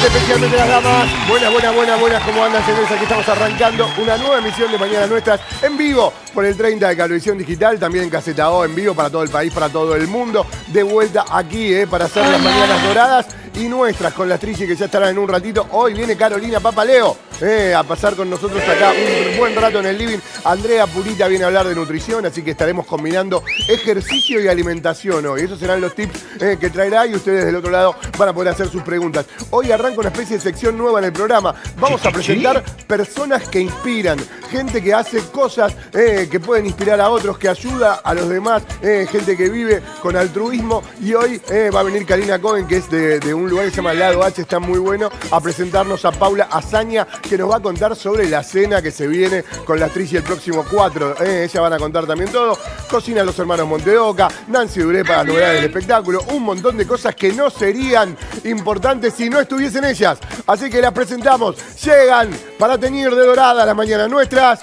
gente, especialmente las damas. Buenas, buenas, buenas, buenas. ¿Cómo andan, señores? Aquí estamos arrancando una nueva emisión de Mañana Nuestras en vivo por el 30 de Cablevisión Digital, también en Caseta O, en vivo para todo el país, para todo el mundo. De vuelta aquí, eh, para hacer las Mañanas Doradas y nuestras con las Trigi que ya estarán en un ratito. Hoy viene Carolina Papaleo eh, a pasar con nosotros acá un buen rato en el living. Andrea Purita viene a hablar de nutrición, así que estaremos combinando ejercicio y alimentación hoy. Esos serán los tips eh, que traerá y ustedes del otro lado van a poder hacer sus preguntas. Hoy arranca una especie de sección nueva en el programa. Vamos a presentar personas que inspiran, gente que hace cosas eh, que pueden inspirar a otros, que ayuda a los demás, gente que vive con altruismo. Y hoy va a venir Karina Cohen, que es de, de un lugar que se llama Lado H, está muy bueno, a presentarnos a Paula Azaña, que nos va a contar sobre la cena que se viene con la actriz y el próximo 4. Eh, ella van a contar también todo. Cocina los hermanos Montedoca, Nancy Duré para las novedades del espectáculo, un montón de cosas que no serían importantes si no estuviesen ellas. Así que las presentamos. Llegan para teñir de dorada las mañanas nuestras.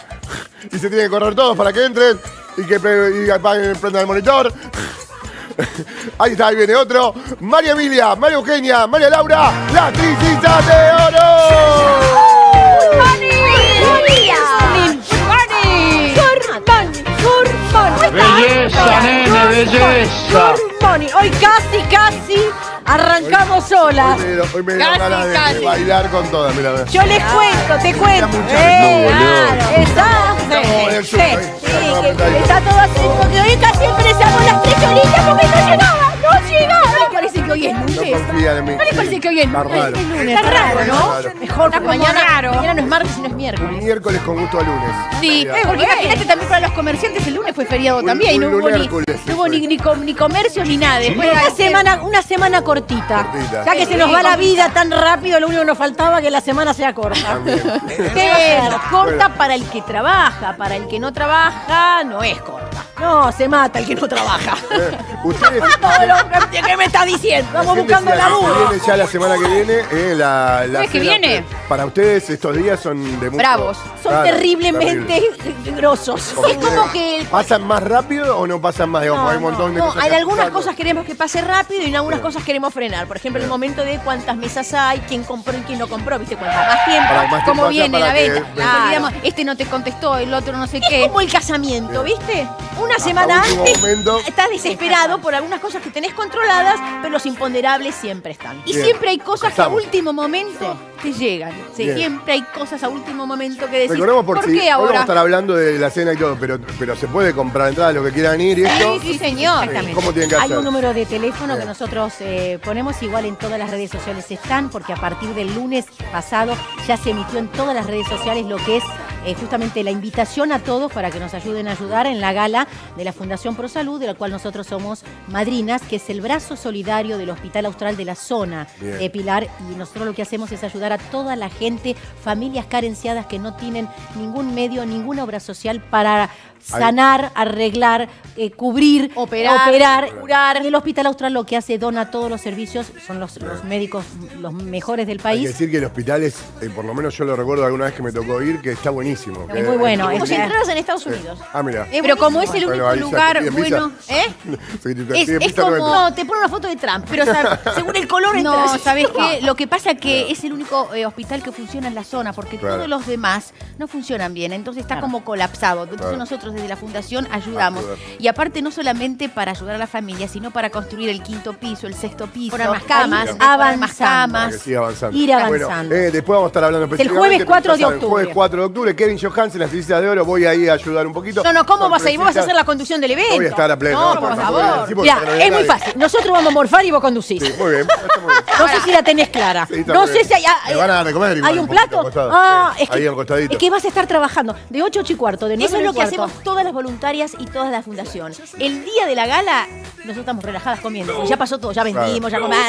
Y se tienen que correr todos para que entren y que y apaguen, prendan el monitor. Ahí está, ahí viene otro. María Emilia, María Eugenia, María Laura, la tricita de oro. Belleza, nene, belleza. Hoy casi, casi arrancamos solas. Hoy me, hoy me dieron Casi, ganas de, de casi. bailar con todas, mira. Yo les cuento, te cuento. mucha Eh. Estamos en el Sí, sur, ahí. sí, Estamos que apretaditos. está todo así, porque hoy casi empezamos las tres solitas porque no llegaba, no llegaba. Hoy es No lunes? confían en mí. ¿No le parece que hoy es Está lunes? raro. Es lunes, Está raro, ¿no? Raro. Mejor, porque mañana, raro. mañana no es martes, sino es Un miércoles. miércoles con gusto a lunes. Sí, Ya. porque imagínate también para los comerciantes el lunes fue feriado Un- también y no hubo, ni, no hubo ni, ni, com- ni comercio ni nada. Después Una semana, una semana cortita. Cortita. Ya que se nos va la vida tan rápido, lo único que nos faltaba que la semana sea corta. Bueno, corta para el que trabaja, para el que no trabaja no es corta. No, se mata el que no trabaja. Eh, Ustedes. ¿Qué me está diciendo? Estamos buscando la duda. viene ya la semana que viene, eh, la, la ¿Mes que viene? eh, Para ustedes estos días son de mucho... Bravos. Son Claro, terriblemente grosos. terrible. Es como que ¿Pasan más rápido o no pasan más? Digamos, No, hay un montón de No, cosas. hay algunas cosas queremos que pase rápido y en algunas Bien. cosas queremos frenar. Por ejemplo, el momento de cuántas mesas hay, quién compró y quién no compró, ¿viste? Cuanto más tiempo, Para más tiempo cómo viene la que- venta. Claro. Este no te contestó, el otro no sé Es qué. como el casamiento, ¿viste? Una Hasta semana antes. momento. Estás desesperado por algunas cosas que tenés controladas, pero los imponderables siempre están. Y Bien. siempre hay cosas que a último momento te llegan. Sí, Bien. siempre hay cosas a último momento que decís. Recordemos por, si qué hoy vamos a estar hablando de la cena y todo, pero, pero se puede comprar entradas, lo que quieran ir y esto. Sí, sí, señor. Exactamente. ¿Cómo tienen que Hay un número de teléfono que nosotros eh, ponemos igual en todas las redes sociales están, porque a partir del lunes pasado ya se emitió en todas las redes sociales lo que es eh, justamente la invitación a todos para que nos ayuden a ayudar en la gala de la Fundación Pro Salud, de la cual nosotros somos madrinas, que es el brazo solidario del Hospital Austral de la zona Bien. de Pilar. Y nosotros lo que hacemos es ayudar a toda la gente, familias carenciadas que no tienen ningún medio, ninguna obra social para sanar, arreglar, eh, cubrir, Operar, operar, curar. Y el Hospital Austral lo que hace, dona todos los servicios, son los, los médicos los mejores del Hay que país. decir que el hospital es, eh, por lo menos yo lo recuerdo alguna vez que me tocó ir, que está buenísimo. que- Es muy bueno, Como es- si entraras en Estados Unidos. Ah, mira. Pero como es el único lugar bueno. ¿eh? Es, como. No, te pone una foto de Trump, pero sab- según el color No. ¿sabes qué? Lo que pasa es que es el único eh, hospital que funciona en la zona, porque Claro. todos los demás no funcionan bien, entonces está Claro. como colapsado. Entonces Claro. nosotros desde la fundación ayudamos. Ayudar. Y aparte no solamente para ayudar a la familia, sino para construir el quinto piso, el sexto piso, Poner más para camas, poner más camas. Para avanzando. Ir avanzando. Bueno, eh, después vamos a estar hablando el jueves 4 de octubre. Jueves 4 de octubre, Kevin Johansen, las Tricitas de Oro. Voy ahí a ayudar un poquito. No, no, ¿cómo vas a ir? Vos vas a hacer la conducción del evento. Voy a estar a pleno. No, por por favor. Mira, para es muy nadie. fácil. Nosotros vamos a morfar y vos conducís. Sí, muy bien. está muy bien. No sé si la tenés clara. Sí, está no muy sé si hay. Me van a dar de comer igual ¿Hay un plato? Ah, es que, ahí al costadito. es que vas a estar trabajando de 8 8 y cuarto, de 9 Eso es lo que cuarto. hacemos todas las voluntarias y todas las fundaciones. El día de la gala, nosotros estamos relajadas comiendo. Ya pasó todo, ya vendimos, ya comimos.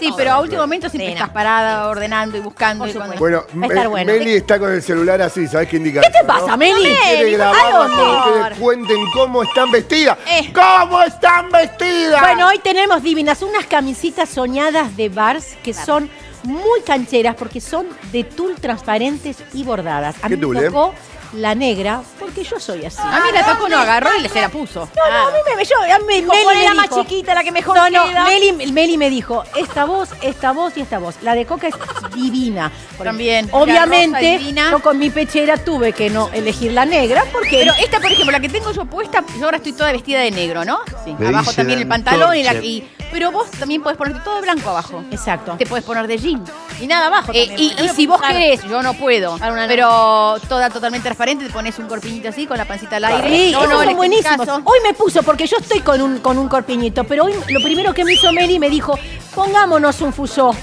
Sí, pero a último momento siempre estás parada, ordenando y buscando. Y cuando-. Bueno, Va a estar Me- bueno. Meli está con el celular así, ¿sabes qué indica? ¿Qué te pasa, Meli? Quiere Meli, grabar ¿a para que ustedes cuenten cómo están vestidas. Eh. ¿Cómo están vestidas? Bueno, hoy tenemos divinas unas camisitas soñadas de Bars que son muy cancheras porque son de tul transparentes y bordadas. A ¿Qué mí tul, me eh? tocó la negra porque yo soy así. A mí la tocó, no agarró y le se la puso. No, no, a mí me, yo, a mí, Meli Ponle me la más dijo- chiquita, la que mejor No, no, queda. Meli, Meli me dijo, esta voz, esta voz y esta voz. La de Coca es divina. Porque También, la Obviamente, divina. yo con mi pechera tuve que no elegir la negra porque Pero esta, por ejemplo, la que tengo yo puesta, yo ahora estoy toda vestida de negro, ¿no? Sí. Le Abajo también el pantalón y la y, Pero vos también podés ponerte todo de blanco abajo. Exacto. Te puedes poner de jean. Y nada abajo. Eh, también, y, si vos usar. querés, yo no puedo, pero toda totalmente transparente, te pones un corpiñito así con la pancita al aire. Sí, no, no, en son buenísimos. caso- Hoy me puso, porque yo estoy con un, con un corpiñito, pero hoy lo primero que me hizo Meli me dijo, pongámonos un fusó.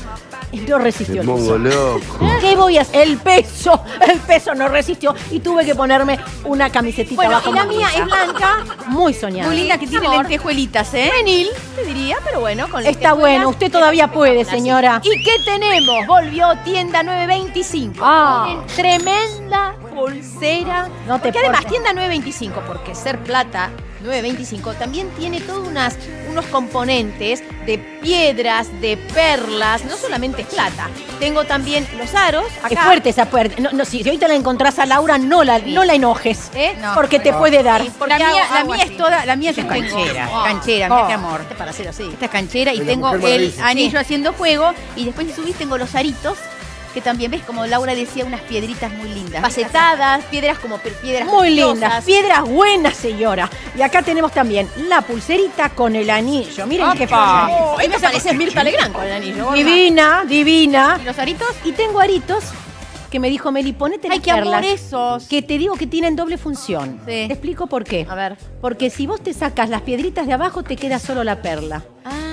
Y no resistió el fusó. loco. ¿Qué voy a hacer? El peso, el peso no resistió y tuve que ponerme una camisetita Bueno, abajo y la mía es blanca, Muy soñada. muy linda, que tiene Amor. lentejuelitas, ¿eh? Juvenil, te diría, pero bueno, con Está lentejuelas. bueno, usted todavía puede, señora. ¿Y qué tenemos? Volvió tienda 925. Ah. Tremenda pulsera. No te porque además, portes. tienda 925, porque ser plata 925 también tiene todos unas, unos componentes de piedras, de perlas, no solamente es plata. Tengo también los aros. Acá. Es fuerte esa puerta. No, no, si si ahorita la encontrás a Laura, no la, no la enojes. ¿Eh? No, porque te puede dar. Sí, porque la mía, la mía es toda, la mía Es canchera. Oh, canchera, Oh. mira qué amor. Este para hacer así. Esta es canchera y Es tengo el anillo Sí. haciendo juego y después si subís tengo los aritos que también ves como Laura decía unas piedritas muy lindas, facetadas, piedras como piedras Muy preciosas. lindas, piedras buenas, señora. Y acá tenemos también la pulserita con el anillo. Miren qué fácil. Oh, me parece Mirta Legrand con el anillo. Divina, divina. ¿Y los aritos? Y tengo aritos que me dijo Meli, ponete Ay, las qué amor perlas. esos. Que te digo que tienen doble función. Sí. Te explico por qué. A ver. Porque si vos te sacas las piedritas de abajo, te queda solo la perla. Ah,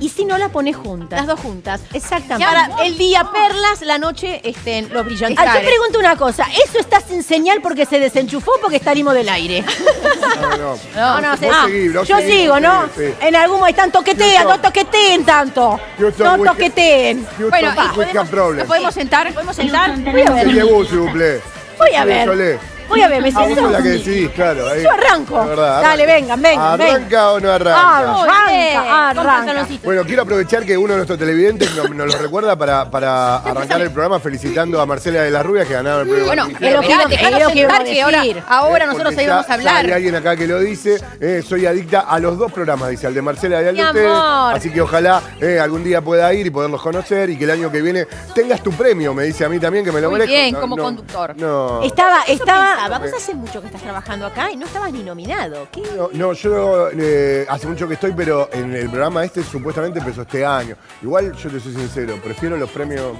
Y si no la pones juntas. las dos juntas. Exactamente. Para el día perlas, la noche este, los brillantes. Ah, yo pregunto una cosa, ¿eso está sin señal porque se desenchufó o porque salimos del aire? No, no. No, no, se- Ah, seguí, yo seguí, sigo, ¿no? sí. En algún momento están toquetean, no toqueteen tanto. No toqueteen. Bueno, podemos, problem. ¿nos podemos sentar? ¿Podemos sentar? Voy a ver. Voy a ver. Désolé. Voy a ver, me Ah, vos siento. sos la que decidís, claro. ahí. Yo arranco. Verdad, Dale, arranca. vengan, vengan. ¿Arranca o no arranca? Arranca. Con arranca. pantaloncitos. Bueno, quiero aprovechar que uno de nuestros televidentes nos, nos lo recuerda para, para arrancar el programa felicitando a Marcela de las Rubias que ganaron el premio. Bueno, pero Fierro. que- ahora, decir. ahora Eh, nosotros ahí vamos a hablar. Hay alguien acá que lo dice. eh, soy adicta a los dos programas, dice, al de Marcela y al de ustedes. amor. Así que ojalá eh, algún día pueda ir y poderlos conocer y que el año que viene tengas tu premio, me dice a mí también que me lo Muy merezco. bien, No, como no, conductor. No. Estaba, estaba. Pensaba, vos hace mucho que estás trabajando acá y no estabas ni nominado. ¿Qué? No, no, yo eh, hace mucho que estoy, pero en el programa este supuestamente empezó este año. Igual, yo te soy sincero, prefiero los premios.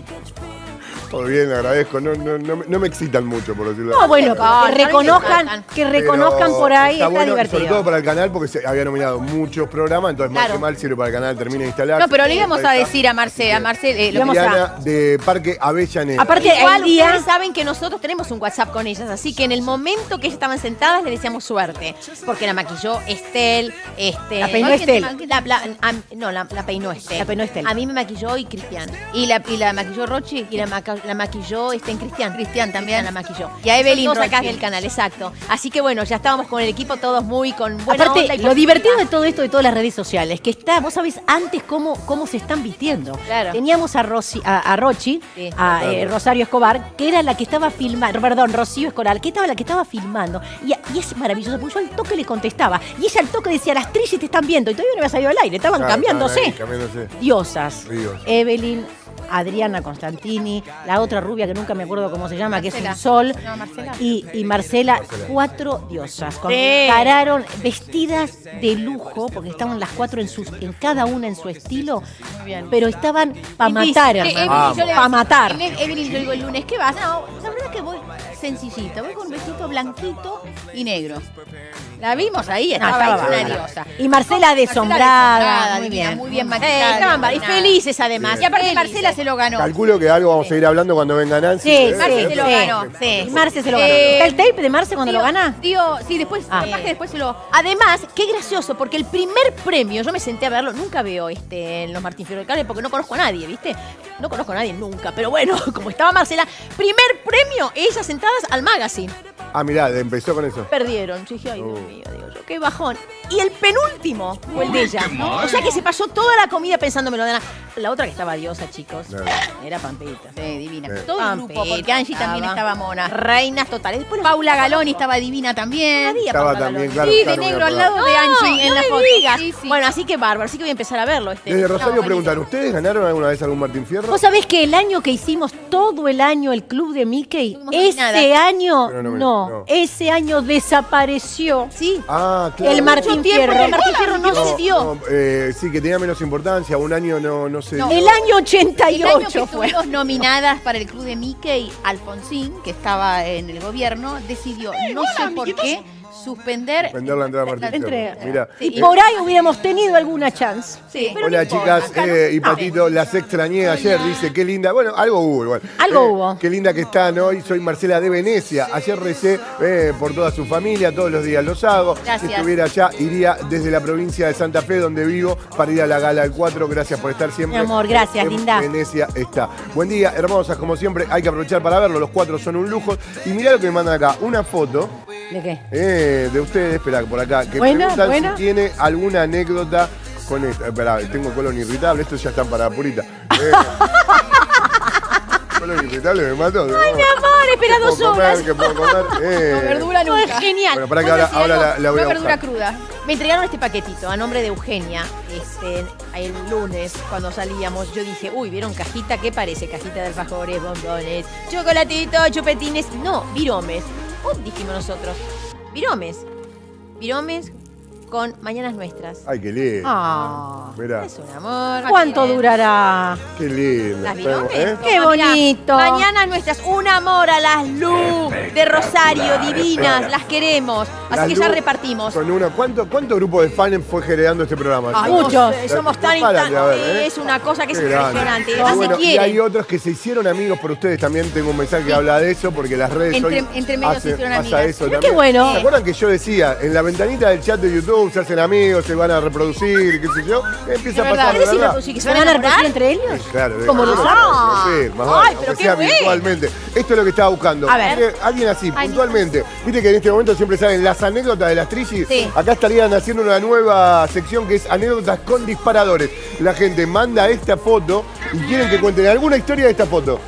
Todo bien, agradezco. No, no, no, me- no me excitan mucho, por decirlo No, bueno, No, no que me reconozcan, que Pero reconozcan por ahí, está, bueno, Sobre divertido. todo para el canal, porque se había nominado muchos programas, entonces más Claro. que mal sirve para el canal, termina de instalar. No, pero le íbamos a decir a Marcela, a Marcela, eh, lo que- a- Diana de Parque Avellaneda. Aparte, Igual el día. ustedes saben que nosotros tenemos un WhatsApp con ellas, así que en el momento que ellas estaban sentadas le deseamos suerte. Porque la maquilló Estel, este. La peinó. Estel. La- la- a- no, la, la peinó Estel. La peinó Estel. A mí me maquilló y Cristian. Y la, y la maquilló Rochi y la, maca- la maquilló este, en Cristian. Cristian también la maquilló. Y a Evelyn todos acá del canal, exacto. Así que bueno, ya estábamos con el equipo todos muy con buena Aparte, onda y lo divertido de todo esto de todas las redes sociales, que está, vos sabés antes cómo, cómo se están vistiendo. Claro. Teníamos a, Rosy- a, a Rochi, Sí. a eh, Rosario Escobar, que era la que estaba filmando, perdón, Rocío Escolar, que estaba la que estaba filmando. Y, y es maravilloso, porque yo al toque le contestaba. Y ella al toque decía, las trillas te están viendo. Y todavía no había salido al aire, estaban Claro, cambiándose. estaban ahí, cambiándose. Diosas. Dios. Evelyn, Adriana Constantini, la otra rubia que nunca me acuerdo cómo se llama, que es un sol. No, Marcela. Y, y Marcela, cuatro diosas. Con- Sí. Pararon vestidas de lujo, porque estaban las cuatro en, sus, en cada una en su estilo. bien. Pero estaban para matar, eh, Para matar. Evelyn, yo digo el lunes, ¿qué vas? No, la verdad que voy sencillita, voy con un vestido blanquito y negro. La vimos ahí, No, estaba, estaba una diosa. Y Marcela desombrada, muy bien. Muy bien maquillada. y felices además. Y aparte Felices. Marcela se lo ganó. Calculo que algo vamos a ir hablando cuando venga Nancy. Sí, ¿eh? sí, Marce se lo ganó, sí. Marce se lo ganó. Eh, ¿Está el tape de Marce cuando lo gana? Digo, sí, después, Ah. capaz que después se lo. Además, qué gracioso, porque el primer premio, yo me senté a verlo, nunca veo este en los Martín Fierro del porque no conozco a nadie, ¿viste? No conozco a nadie nunca, pero bueno, como estaba Marcela, primer premio, ellas sentadas al magazine. Ah, mirá, empezó con eso. Perdieron. Yo dije, ay, Dios Oh. Mío, digo yo, qué bajón. y el penúltimo fue el de ella. O sea que se pasó toda la comida pensándomelo. de La, la otra que estaba diosa, chicos, Claro. era Pampita. Sí, divina. Sí. Todo el grupo, Pampita porque Angie también estaba mona. Reinas totales. Después Paula Galoni estaba divina también. Había Estaba Paula también, Galoni. claro. Sí, de claro, negro al lado de Angie en no la foto. digas. Sí, sí. Bueno, así que bárbaro, así que voy a empezar a verlo. Este. Desde Rosario No, preguntan, ¿ustedes ganaron alguna vez algún Martín Fierro? Vos sabés que el año que hicimos todo el año el club de Mickey, ese año, no. ese año desapareció. Sí. Ah, claro. El Martín Fierro. que el Martín Fierro no, No, se dio. no, eh, sí, que tenía menos importancia. Un año no, no se No. dio. El año El año 88 que fue. estuvimos nominadas para el club de Mickey, Alfonsín, que estaba en el gobierno, decidió, no sé por qué, suspender. Vender la entrada Entrega. Mira. Sí, Y por ahí hubiéramos tenido alguna chance. Sí. Pero Hola no chicas, eh, y no. Patito, las extrañé ayer, dice, qué linda, bueno, algo hubo igual. Algo Eh, hubo. Qué linda que están hoy, soy Marcela de Venecia, ayer recé eh, por toda su familia, todos los días los hago. Gracias. Si estuviera allá, iría desde la provincia de Santa Fe, donde vivo, para ir a la gala del 4, gracias por estar siempre. Mi amor, gracias, En linda. Venecia está. Buen día, hermosas, como siempre, hay que aprovechar para verlo, los cuatro son un lujo. Y mirá lo que me mandan acá, una foto ¿De qué? De ustedes, espera, por acá, que Buena, preguntan buena. si tiene alguna anécdota con esto. Espera, tengo colon irritable, estos ya están para purita. Eh, colon irritable me mato. Ay, mi amor, espera dos puedo horas. Comer, que puedo comer. Eh, verdura No, es genial. Bueno, para que ¿Puedo ahora, la, la voy No a verdura buscar. cruda. Me entregaron este paquetito a nombre de Eugenia este, el lunes cuando salíamos. Yo dije, uy, ¿vieron cajita? ¿Qué parece? Cajita de alfajores, bombones, chocolatitos, chupetines. No, viromes. Oh, dijimos nosotros. Viromes. Viromes con Mañanas Nuestras. Ay, qué lindo. Ah, Mirá, Es un amor. ¿Cuánto durará? qué lindo. Las. ¿eh? Qué mirá, bonito. Mañanas nuestras, un amor a las Lu de Rosario, divinas, las queremos. Así Las que ya Lu repartimos. Con una, ¿cuánto, ¿Cuánto grupo de fans fue generando este programa? Ay, muchos. no sé, somos tan instantes. ¿eh? Es una cosa que es Qué grande. impresionante. Y Así bueno, y quieren. hay otros que se hicieron amigos por ustedes también. Tengo un mensaje que habla de eso, porque las redes Entre- hoy entre medio se hacen- hicieron pasa amigas. eso Mirá también. qué bueno. ¿Se acuerdan que yo decía, en la ventanita del chat de YouTube se hacen amigos, se van a reproducir, qué sé yo? Empieza a verdad. pasar, ¿Querés ¿verdad? reproducir que ¿Se van a reproducir entre ellos? Sí, Claro, Como los ah, sí, más vale, Ay, pero qué sea virtualmente. Esto es lo que estaba buscando. A ver. Mire, Alguien así, Ay, puntualmente. Viste que en este momento siempre saben las anécdotas de las trillis. Sí. Acá estarían haciendo una nueva sección que es anécdotas con disparadores. La gente manda esta foto y quieren que cuenten alguna historia de esta foto.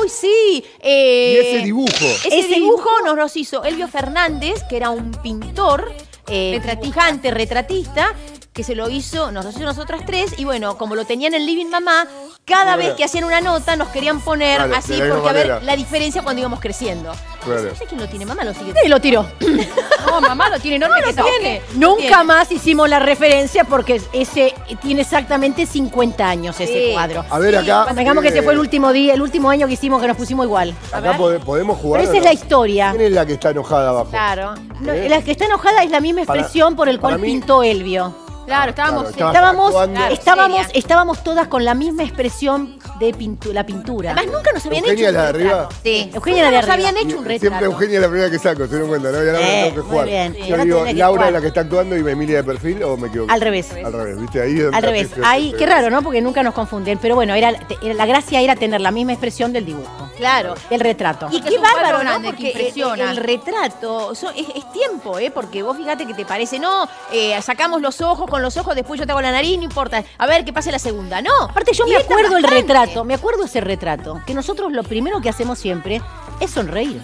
Uy, sí. eh, Y ese dibujo. Ese, Ese dibujo, dibujo nos los hizo Elvio Fernández, que era un pintor, eh, dibujante, retratista, que se lo hizo, nos lo hizo nosotras tres, y bueno, como lo tenían en Living Mamá, cada vez que hacían una nota nos querían poner Claro, así, porque a ver la diferencia cuando íbamos creciendo. Claro. No sé quién lo tiene, mamá lo sigue Y lo tiró. No, mamá lo tiene enorme que toque. tiene. Nunca Tiene. más hicimos la referencia porque ese tiene exactamente 50 años ese Sí. cuadro. A ver acá. Convengamos que eh, ese fue el último día, el último año que hicimos que nos pusimos igual. Acá pode- podemos jugar. Pero esa es no? la historia. ¿Quién es la que está enojada abajo? Claro. No, ¿Eh? La que está enojada es la misma Para- expresión por el cual mí- pintó Elvio. Claro, estábamos. Claro, Estábamos. Claro, estábamos, seria. estábamos todas con la misma expresión de pintu- la pintura. Además, nunca nos habían Eugenia, hecho un la de arriba. Sí. Eugenia la de arriba. habían hecho un Siempre retrato. Eugenia es la primera que saco, se dieron cuenta, ¿no? Y ahora Eh, tengo que muy jugar. bien. Yo Ahora digo, tenés que Laura jugar. es la que está actuando y Emilia de perfil o me equivoco. Al revés. Al revés, ¿viste? Ahí es donde Al revés. Ahí, qué raro, ¿no? Porque nunca nos confunden. Pero bueno, era, era- la gracia era tener la misma expresión del dibujo, Claro. del retrato. Y Es qué un cuadro bárbaro, ¿no? grande que Porque impresiona. el, el retrato so- es, es tiempo, ¿eh? Porque vos fíjate que te parece, no, eh, sacamos los ojos con los ojos, después yo te hago la nariz, no importa. A ver qué pase la segunda. No. Aparte, yo me acuerdo el retrato, me acuerdo ese retrato, que nosotros lo primero que hacemos siempre es sonreír.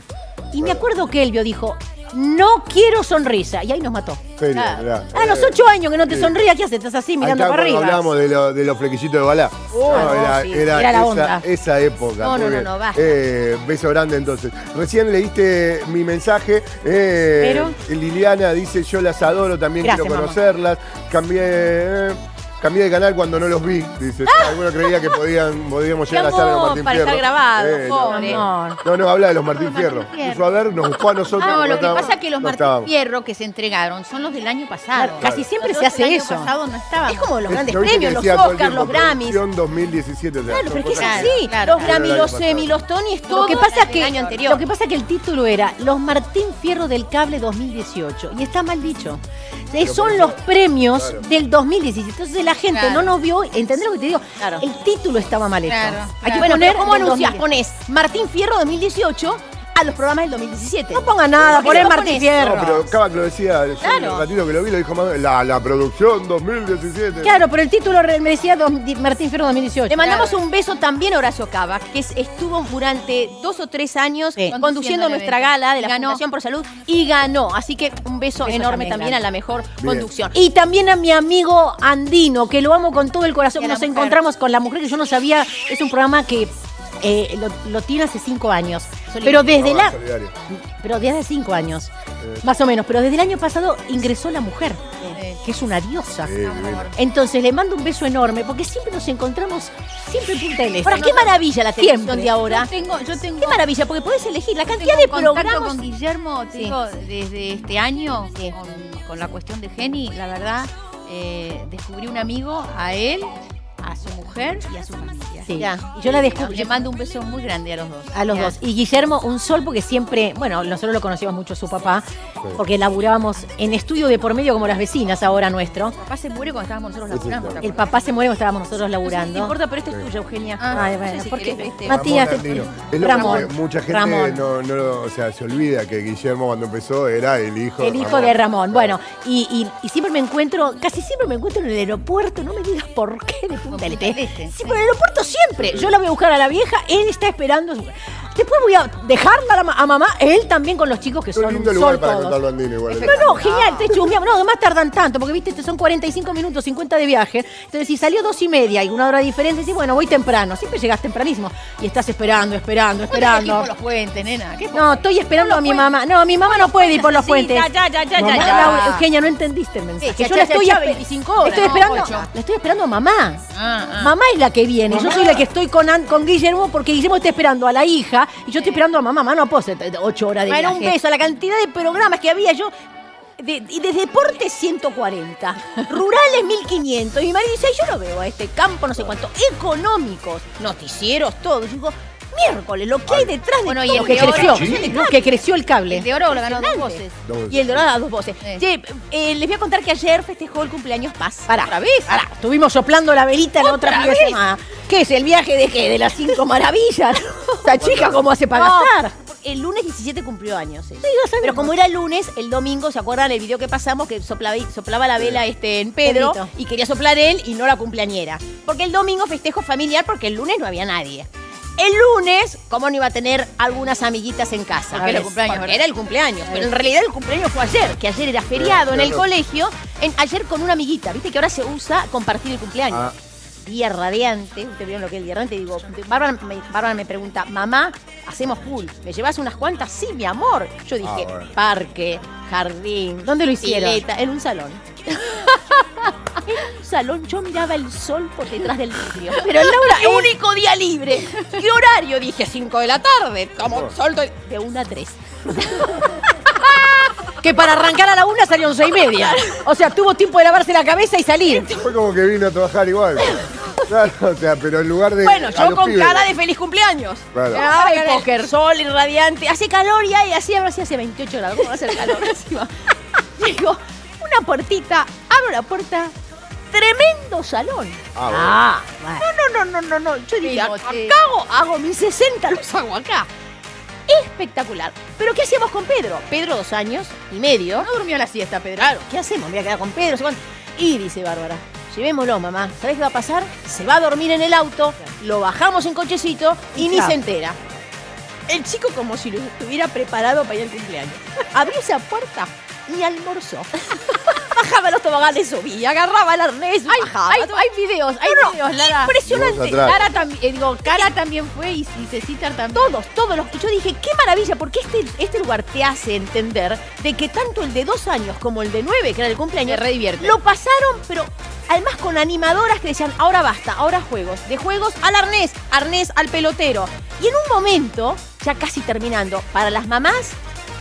Y me acuerdo que Elvio dijo, no quiero sonrisa. Y ahí nos mató. Serio, mirá. A los ocho años que no te sí. sonría, ¿qué haces? Estás así mirando para arriba. hablamos de, lo- de los flequillitos de balá. Oh, No, era, sí, era era la esa, onda. esa época. No, no, no, no, basta. Eh, beso grande entonces. Recién leíste mi mensaje. eh, Pero- Liliana dice, yo las adoro, también Gracias, quiero mamá. conocerlas. Cambié... eh, Cambié de canal cuando no los vi, dice. Alguno creía que podían, podíamos llegar a estar en los Martín para Fierro. estar grabado, Eh, no. pobre. Amor. No, no, habla de los Martín Los Fierro. Martín Fierro. Puso a ver, nos buscó a nosotros. No, lo que estábamos- pasa es que los no Martín estábamos. Fierro que se entregaron son los del año pasado. Claro, casi siempre se Nosotros hace el eso. año pasado no estábamos. Es como los grandes Yo viste que premios, los decía todo el Oscars, tiempo, los Grammys. producción 2017. o sea, Claro, son pero es que es cosas así. claro. Los Grammy, Del los Emmy, los Tony, es todo Lo que pasa es del que año anterior. lo que pasa es que el título era Los Martín Fierro del Cable 2018 y está mal dicho. Eh, Pero son los eso- premios claro. del 2017. Entonces la gente Claro. no nos vio, ¿entendés lo que te digo? Claro. El título estaba mal hecho. Hay que. Bueno, poner ¿cómo? 2010. Pones Martín Fierro 2018 a los programas del 2017. No ponga nada, se va Martín Fierro. No, pero Cavac lo decía, yo Claro. el ratito que lo vi lo dijo más, la, la producción 2017. Claro, pero el título me decía dos- Martín Fierro 2018. Le mandamos un beso también a Horacio Cava, que es- estuvo durante dos o tres años Sí. conduciendo nuestra gala de la ganó. Fundación por Salud y ganó. Así que un beso, Beso enorme también a la mejor Bien. conducción. Y también a mi amigo Andino, que lo amo con todo el corazón. Nos mujer. encontramos con la mujer que yo no sabía. Es un programa que eh, lo, lo tiene hace cinco años. Solidario. Pero desde la. solidario. Pero desde hace cinco años. Eh. Más o menos. Pero desde el año pasado ingresó la mujer, que es una diosa. Entonces le mando un beso enorme, porque siempre nos encontramos, siempre en Punta del Este. Ahora, qué maravilla la televisión de ahora. Yo tengo, yo tengo, Qué maravilla, porque podés elegir la cantidad tengo de programas. con Guillermo, te Sí. digo, desde este año, Sí. con, con la cuestión de Geni, la verdad, eh, descubrí un amigo, a él, a su mujer y a su familia. Sí. Ya. Y yo la descubrí. Le mando un beso muy grande a los dos. A los Ya. dos. Y Guillermo, un sol porque siempre, bueno, nosotros lo conocíamos mucho su papá, porque laburábamos en estudio de por medio como las vecinas ahora nuestro. Papá se muere cuando estábamos nosotros Sí, sí, laburando. claro. ¿te El papá se muere cuando estábamos nosotros No laburando. importa, pero este es tuyo, Eugenia. Ah, Ay, no bueno, sé si ¿por querés, qué? este, Matías, Ramón. Es lo Ramón, que mucha gente Ramón. no, no lo- o sea, se olvida que Guillermo cuando empezó era el hijo El hijo de Ramón. Bueno, y, y- y siempre me encuentro, casi siempre me encuentro en el aeropuerto, no me digas por qué Este. Del Este, Sí, sí. por el aeropuerto siempre. Yo la voy a buscar a la vieja, él está esperando. Después voy a dejarla a, la ma- a mamá, él también con los chicos que Es un son lindo un lugar sol para contarlo andino igual. No, no, genial, te chusmeamos. No, además tardan tanto, porque viste, son 45 minutos, 50 de viaje. Entonces, si salió dos y media y una hora de diferencia, decís, bueno, voy temprano. Siempre llegas tempranísimo. Y estás esperando, esperando, esperando. por los puentes, nena. ¿Qué No, estoy esperando a mi mamá. No, mi mamá no puede ir por los Sí, puentes. ya, ya, ya, ya, Mamá, ya, ya. Eugenia, no entendiste el mensaje. Sí, yo la cha, estoy cha, espe- 25 horas, Estoy no, esperando, la estoy esperando a mamá. Ah, ah. Mamá es la que viene. Yo soy la que estoy con, con Guillermo porque Guillermo está esperando a la hija y yo estoy esperando a mamá. Mamá no puedo eh, ocho horas de Bueno, un beso la cantidad de programas que había yo. De, y de deportes 140, rurales 1500. Y mi marido dice, "Ay, yo lo veo a este campo, no sé cuánto, económicos, noticieros, todo. Yo digo, miércoles, lo que hay detrás de Bueno, y todo el Lo que de oro, creció, sí. lo que creció el cable. El de oro lo ganó dos voces. Dos. Y el dorado a dos voces. Sí. Che, eh, les voy a contar que ayer festejó el cumpleaños Paz. Pará, ¿Otra vez? pará. Estuvimos soplando la velita la otra ¿Otra fin de vez? semana. ¿Qué es? ¿El viaje de qué? ¿De las cinco maravillas? Esta chica, ¿cómo hace para No, gastar? El lunes 17 cumplió años. eh. ya sabemos. Pero como era el lunes, el domingo, ¿se acuerdan el video que pasamos? Que soplaba, soplaba la vela este, en Pedro Pedrito. y quería soplar él y no la cumpleañera. Porque el domingo festejo familiar porque el lunes no había nadie. El lunes, ¿cómo no iba a tener algunas amiguitas en casa? Porque era el cumpleaños, era el cumpleaños. Pero en realidad el cumpleaños fue ayer, que ayer era feriado en el claro. colegio. En, ayer con una amiguita. Viste que ahora se usa compartir el cumpleaños Ah. día radiante, ustedes vieron lo que es el día radiante, digo, Bárbara me, Bárbara me pregunta, mamá, hacemos pool, ¿me llevas unas cuantas? Sí, mi amor. Yo dije, Ah, bueno. parque, jardín. ¿Dónde lo hicieron? pileta, en un salón. En un salón yo miraba el sol por detrás del vidrio. Pero Laura, el único día libre. ¿Qué horario? Dije 5 de la tarde. Como sol de, de 1 a 3. Que para arrancar a la una salieron seis y media. O sea, tuvo tiempo de lavarse la cabeza y salir. Fue como que vino a trabajar igual. Claro, o sea, pero en lugar de. Bueno, yo con pibes. cara de feliz cumpleaños. Claro. Ah, el póker, sol irradiante. Hace calor y ahí, así ahora sí hace 28 grados. ¿Cómo va a hacer calor encima? Llego, una puertita, abro la puerta, tremendo salón. Ah, bueno. Ah, bueno. No, no, no, no, no. Yo dije, acá hago, hago mis 60, los hago acá. Espectacular. Pero ¿qué hacíamos con Pedro? Pedro, dos años y medio. No durmió la siesta, Pedro. Claro, ¿qué hacemos? Me voy a quedar con Pedro. no. Y dice Bárbara, llevémoslo, mamá. ¿Sabés qué va a pasar? Se va a dormir en el auto, lo bajamos en cochecito y ni Chao. se entera. El chico como si lo estuviera preparado para ir al cumpleaños. Abrió esa puerta y almorzó. Bajaba los toboganes, subía, agarraba el arnés, Hay, bajaba. hay, hay videos, hay No, videos, Lara. impresionante. Cara también, eh, digo, Cara también fue y, y Cecitar también. Todos, todos los. Y yo dije, qué maravilla, porque este, este lugar te hace entender de que tanto el de dos años como el de nueve, que era el cumpleaños, re divierte. lo pasaron, pero además con animadoras que decían, ahora basta, ahora juegos. De juegos al arnés, arnés al pelotero. Y en un momento, ya casi terminando, para las mamás,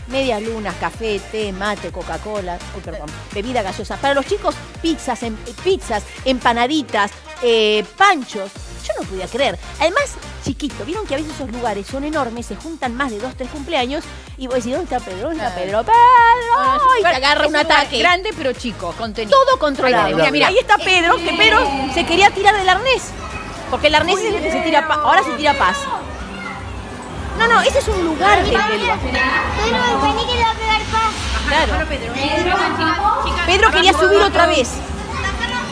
medias lunas, café, té, mate, Coca-Cola, perdón, bebida gaseosa. Para los chicos, pizzas, em- pizzas empanaditas, eh, panchos. Yo no podía creer. Además, chiquito, vieron que a veces esos lugares son enormes, se juntan más de dos, tres cumpleaños, y vos decís, ¿dónde está Pedro? ¿Dónde está. Pedro? ¡Pedro! y te agarra un ataque. Grande pero chico, contenido. Todo controlado. Mira, mira, ahí está Pedro, que Pedro se quería tirar del arnés. Porque el arnés es el que se tira ahora se tira paz. No, no, ese es un lugar Belva. Pero vení que le va a pegar paz. Claro. Pedro quería subir otra vez.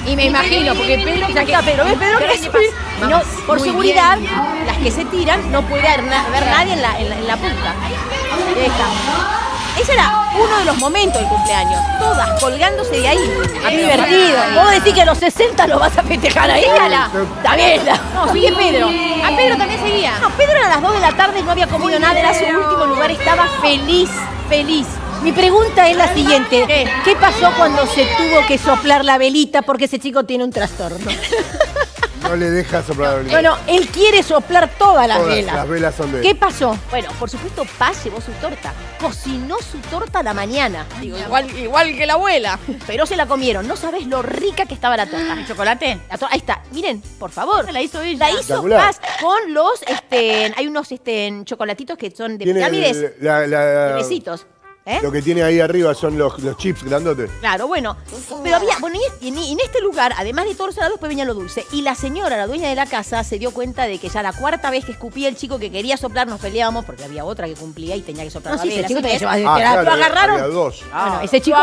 Y me imagino, porque Pedro Ya está, Pedro, ¿ves? Pedro quería subir. No, por seguridad, las que se tiran, no puede haber nadie en la, en la, en la punta. Ahí está. Ese era uno de los momentos del cumpleaños. Todas colgándose de ahí. A mí divertido. Vos decís que a los 60 lo vas a festejar ahí. Ala. Está bien. No, sigue Pedro. A Pedro también seguía. No, Pedro era a las 2 de la tarde, no había comido nada, era su último lugar, estaba feliz, feliz. Mi pregunta es la siguiente. ¿Qué? ¿Qué pasó cuando se tuvo que soplar la velita porque ese chico tiene un trastorno? No le deja soplar la velita. Bueno, él quiere soplar todas las Todas velas. Las velas son de él. ¿Qué pasó? Bueno, por supuesto, Paz llevó su torta. Cocinó su torta a la mañana. Digo, igual, igual que la abuela. Pero se la comieron. No sabés lo rica que estaba la torta. ¿El chocolate? La to- ahí está. Miren, por favor. La hizo ella. La hizo Espectacular. Paz con los, este, hay unos este, chocolatitos que son de Tiene pirámides, el- la- la- de besitos. ¿Eh? Lo que tiene ahí arriba son los, los chips grandotes. Claro, bueno. Pero había, bueno, y en, y en este lugar, además de todo lo salado, después venía lo dulce. Y la señora, la dueña de la casa, se dio cuenta de que ya la cuarta vez que escupía el chico que quería soplar, nos peleábamos, porque había otra que cumplía y tenía que soplar No, la sí, vela, ese chico tenía que Ah, terapia. claro, lo agarraron. había dos. Bueno, ese chico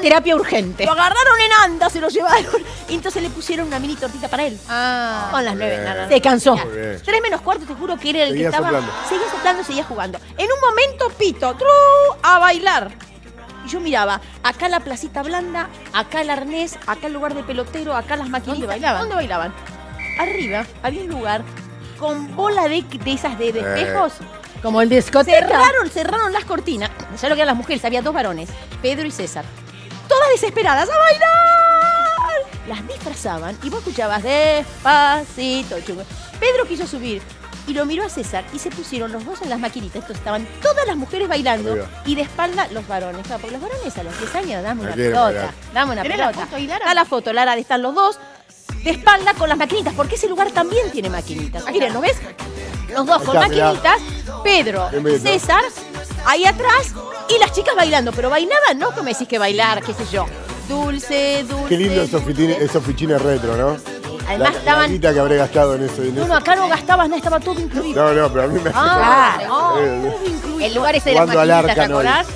terapia, urgente. Lo agarraron en anda, se lo llevaron. Y entonces le pusieron una mini tortita para él. Ah. Con las nueve. no, no. Se cansó. Tres menos cuarto, te juro que era el Seguía que estaba. soplando. Seguía soplando, seguía jugando. En un momento, Pito, tru, bailar. Y yo miraba, acá la placita blanda, acá el arnés, acá el lugar de pelotero, acá las maquinitas. ¿Dónde bailaban? ¿Dónde bailaban? Arriba había un lugar con bola de, de esas de, de Eh. espejos. Como el discoteca. Cerraron, cerraron las cortinas. Ya lo que eran las mujeres, había dos varones, Pedro y César. Todas desesperadas, ¡a bailar! Las disfrazaban y vos escuchabas despacito. Pedro quiso subir y lo miró a César y se pusieron los dos en las maquinitas. Entonces estaban todas las mujeres bailando Arriba. y de espalda los varones. Claro, porque los varones a los 10 años dame una pelota. bailar. Dame una ¿Tenés la pelota. foto ahí, Lara? Está la foto, Lara, de están los dos de espalda con las maquinitas, porque ese lugar también tiene maquinitas. Miren, ¿no ves? Los dos con maquinitas, Pedro. César, ahí atrás, y las chicas bailando, pero bailaban, no que me decís que bailar, qué sé yo. Dulce, dulce. Qué lindo esos fichines retro, ¿no? Además la, estaban. La guita que habré gastado en eso. En No, no, acá no gastabas nada, estaba todo incluido. No, no, pero a mí me Ah, Eh, no, todo incluido. El lugar ese de las maquinitas, ¿te no, acordás?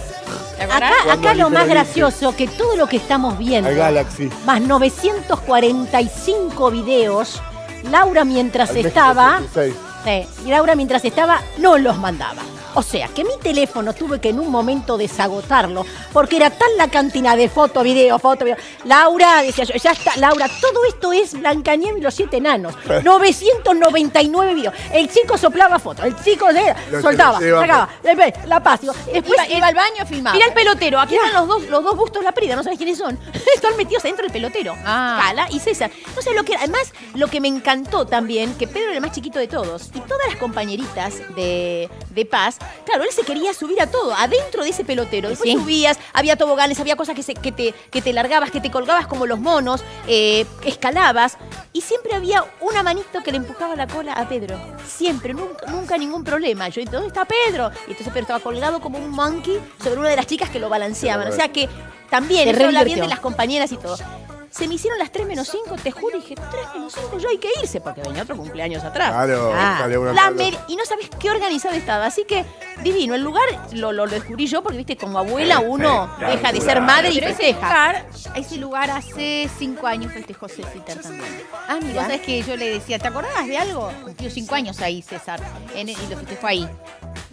Acá, lo más gracioso que todo lo que estamos viendo, Al Galaxy. más 945 videos, Laura mientras al estaba, 86. sí, y Laura mientras estaba no los mandaba. O sea, que mi teléfono tuve que en un momento desagotarlo, porque era tan la cantina de foto, video, foto, video. Laura, decía yo, ya está, Laura, todo esto es Blancanieves y los siete enanos. 999 videos. El chico soplaba fotos, el chico eh, soltaba, sacaba, eh, la paz. digo, Después Iba, iba al baño, filmaba. Mira el pelotero, aquí están los dos, los dos bustos de la prida, no sabes quiénes son. Están metidos adentro del pelotero. Ah. Cala y César. No sé lo que era. Además, lo que me encantó también, que Pedro era el más chiquito de todos. Y todas las compañeritas de, de Paz, claro, él se quería subir a todo, adentro de ese pelotero. Después Sí. subías, había toboganes, había cosas que, se- que, te, que te largabas, que te colgabas como los monos, eh, escalabas. Y siempre había una manito que le empujaba la cola a Pedro. Siempre, nunca, nunca ningún problema. Yo, ¿dónde está Pedro? Y entonces Pedro estaba colgado como un monkey sobre una de las chicas que lo balanceaban. O sea que también, eso habla bien de las compañeras y todo. Se me hicieron las 3 menos 5, te juro, y dije, 3 menos 5, yo hay que irse, porque venía otro cumpleaños atrás. Claro, Ah, sale una La plata. mer- y no sabes qué organizado estaba. Así que, divino. El lugar lo, lo, lo descubrí yo porque, viste, como abuela uno deja de ser madre y festeja. lugar, ese lugar hace cinco años festejó César también. Ah, Y vos mira. sabés que yo le decía, ¿te acordás de algo? Cumplió cinco años ahí, César, en- y lo festejó ahí.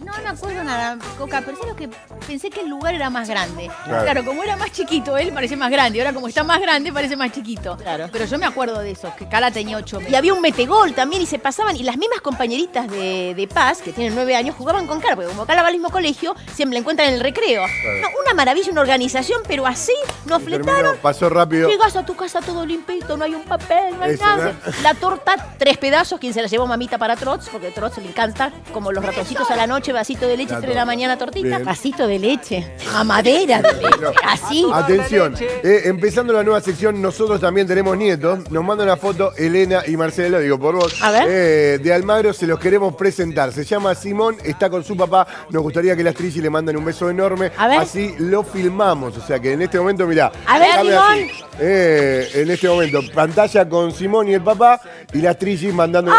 No me acuerdo nada, Coca, pero sé lo que pensé que el lugar era más grande. Claro. Claro. como era más chiquito, él parece más grande. Ahora como está más grande, parece más chiquito. Claro. Pero yo me acuerdo de eso, que Cala tenía ocho meses. Y había un metegol también y se pasaban. Y las mismas compañeritas de, de Paz, que tienen nueve años, jugaban con Cara, porque como Cara va al mismo colegio, siempre la encuentran en el recreo. No, una maravilla, una organización, pero así nos Y fletaron. terminó, pasó rápido. Llegas a tu casa todo limpito, no hay un papel, no hay Eso, nada. ¿no? La torta, tres pedazos, quien se la llevó mamita para Trots, porque a Trots le encanta, como los ratoncitos a la noche, vasito de leche, tres de la mañana, tortita. Bien. Vasito de leche, mamadera de leche, así. Atención, eh, empezando la nueva sección, nosotros también tenemos nietos. Nos manda una foto Elena y Marcelo, digo por vos. A ver. eh, de Almagro se los queremos presentar. Se llama Simón, está con su papá. Nos gustaría que las Trillis le manden un beso enorme. A ver. Así lo filmamos. O sea que en este momento, mirá. A ver, Simón. Eh, en este momento, pantalla con Simón y el papá y las Trillis mandando. ¡Ay,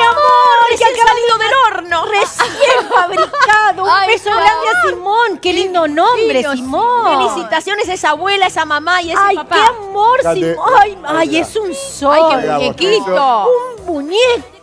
mi amor! ¡Es el salido del horno! Recién fabricado. Un Ay, beso no. grande a Simón. Qué lindo nombre, Simón. Felicitaciones a esa abuela, a esa mamá y a ese Ay, papá. qué amor. Simón. Ay, ay, es un sol. Ay, qué muñequito. Un muñeco.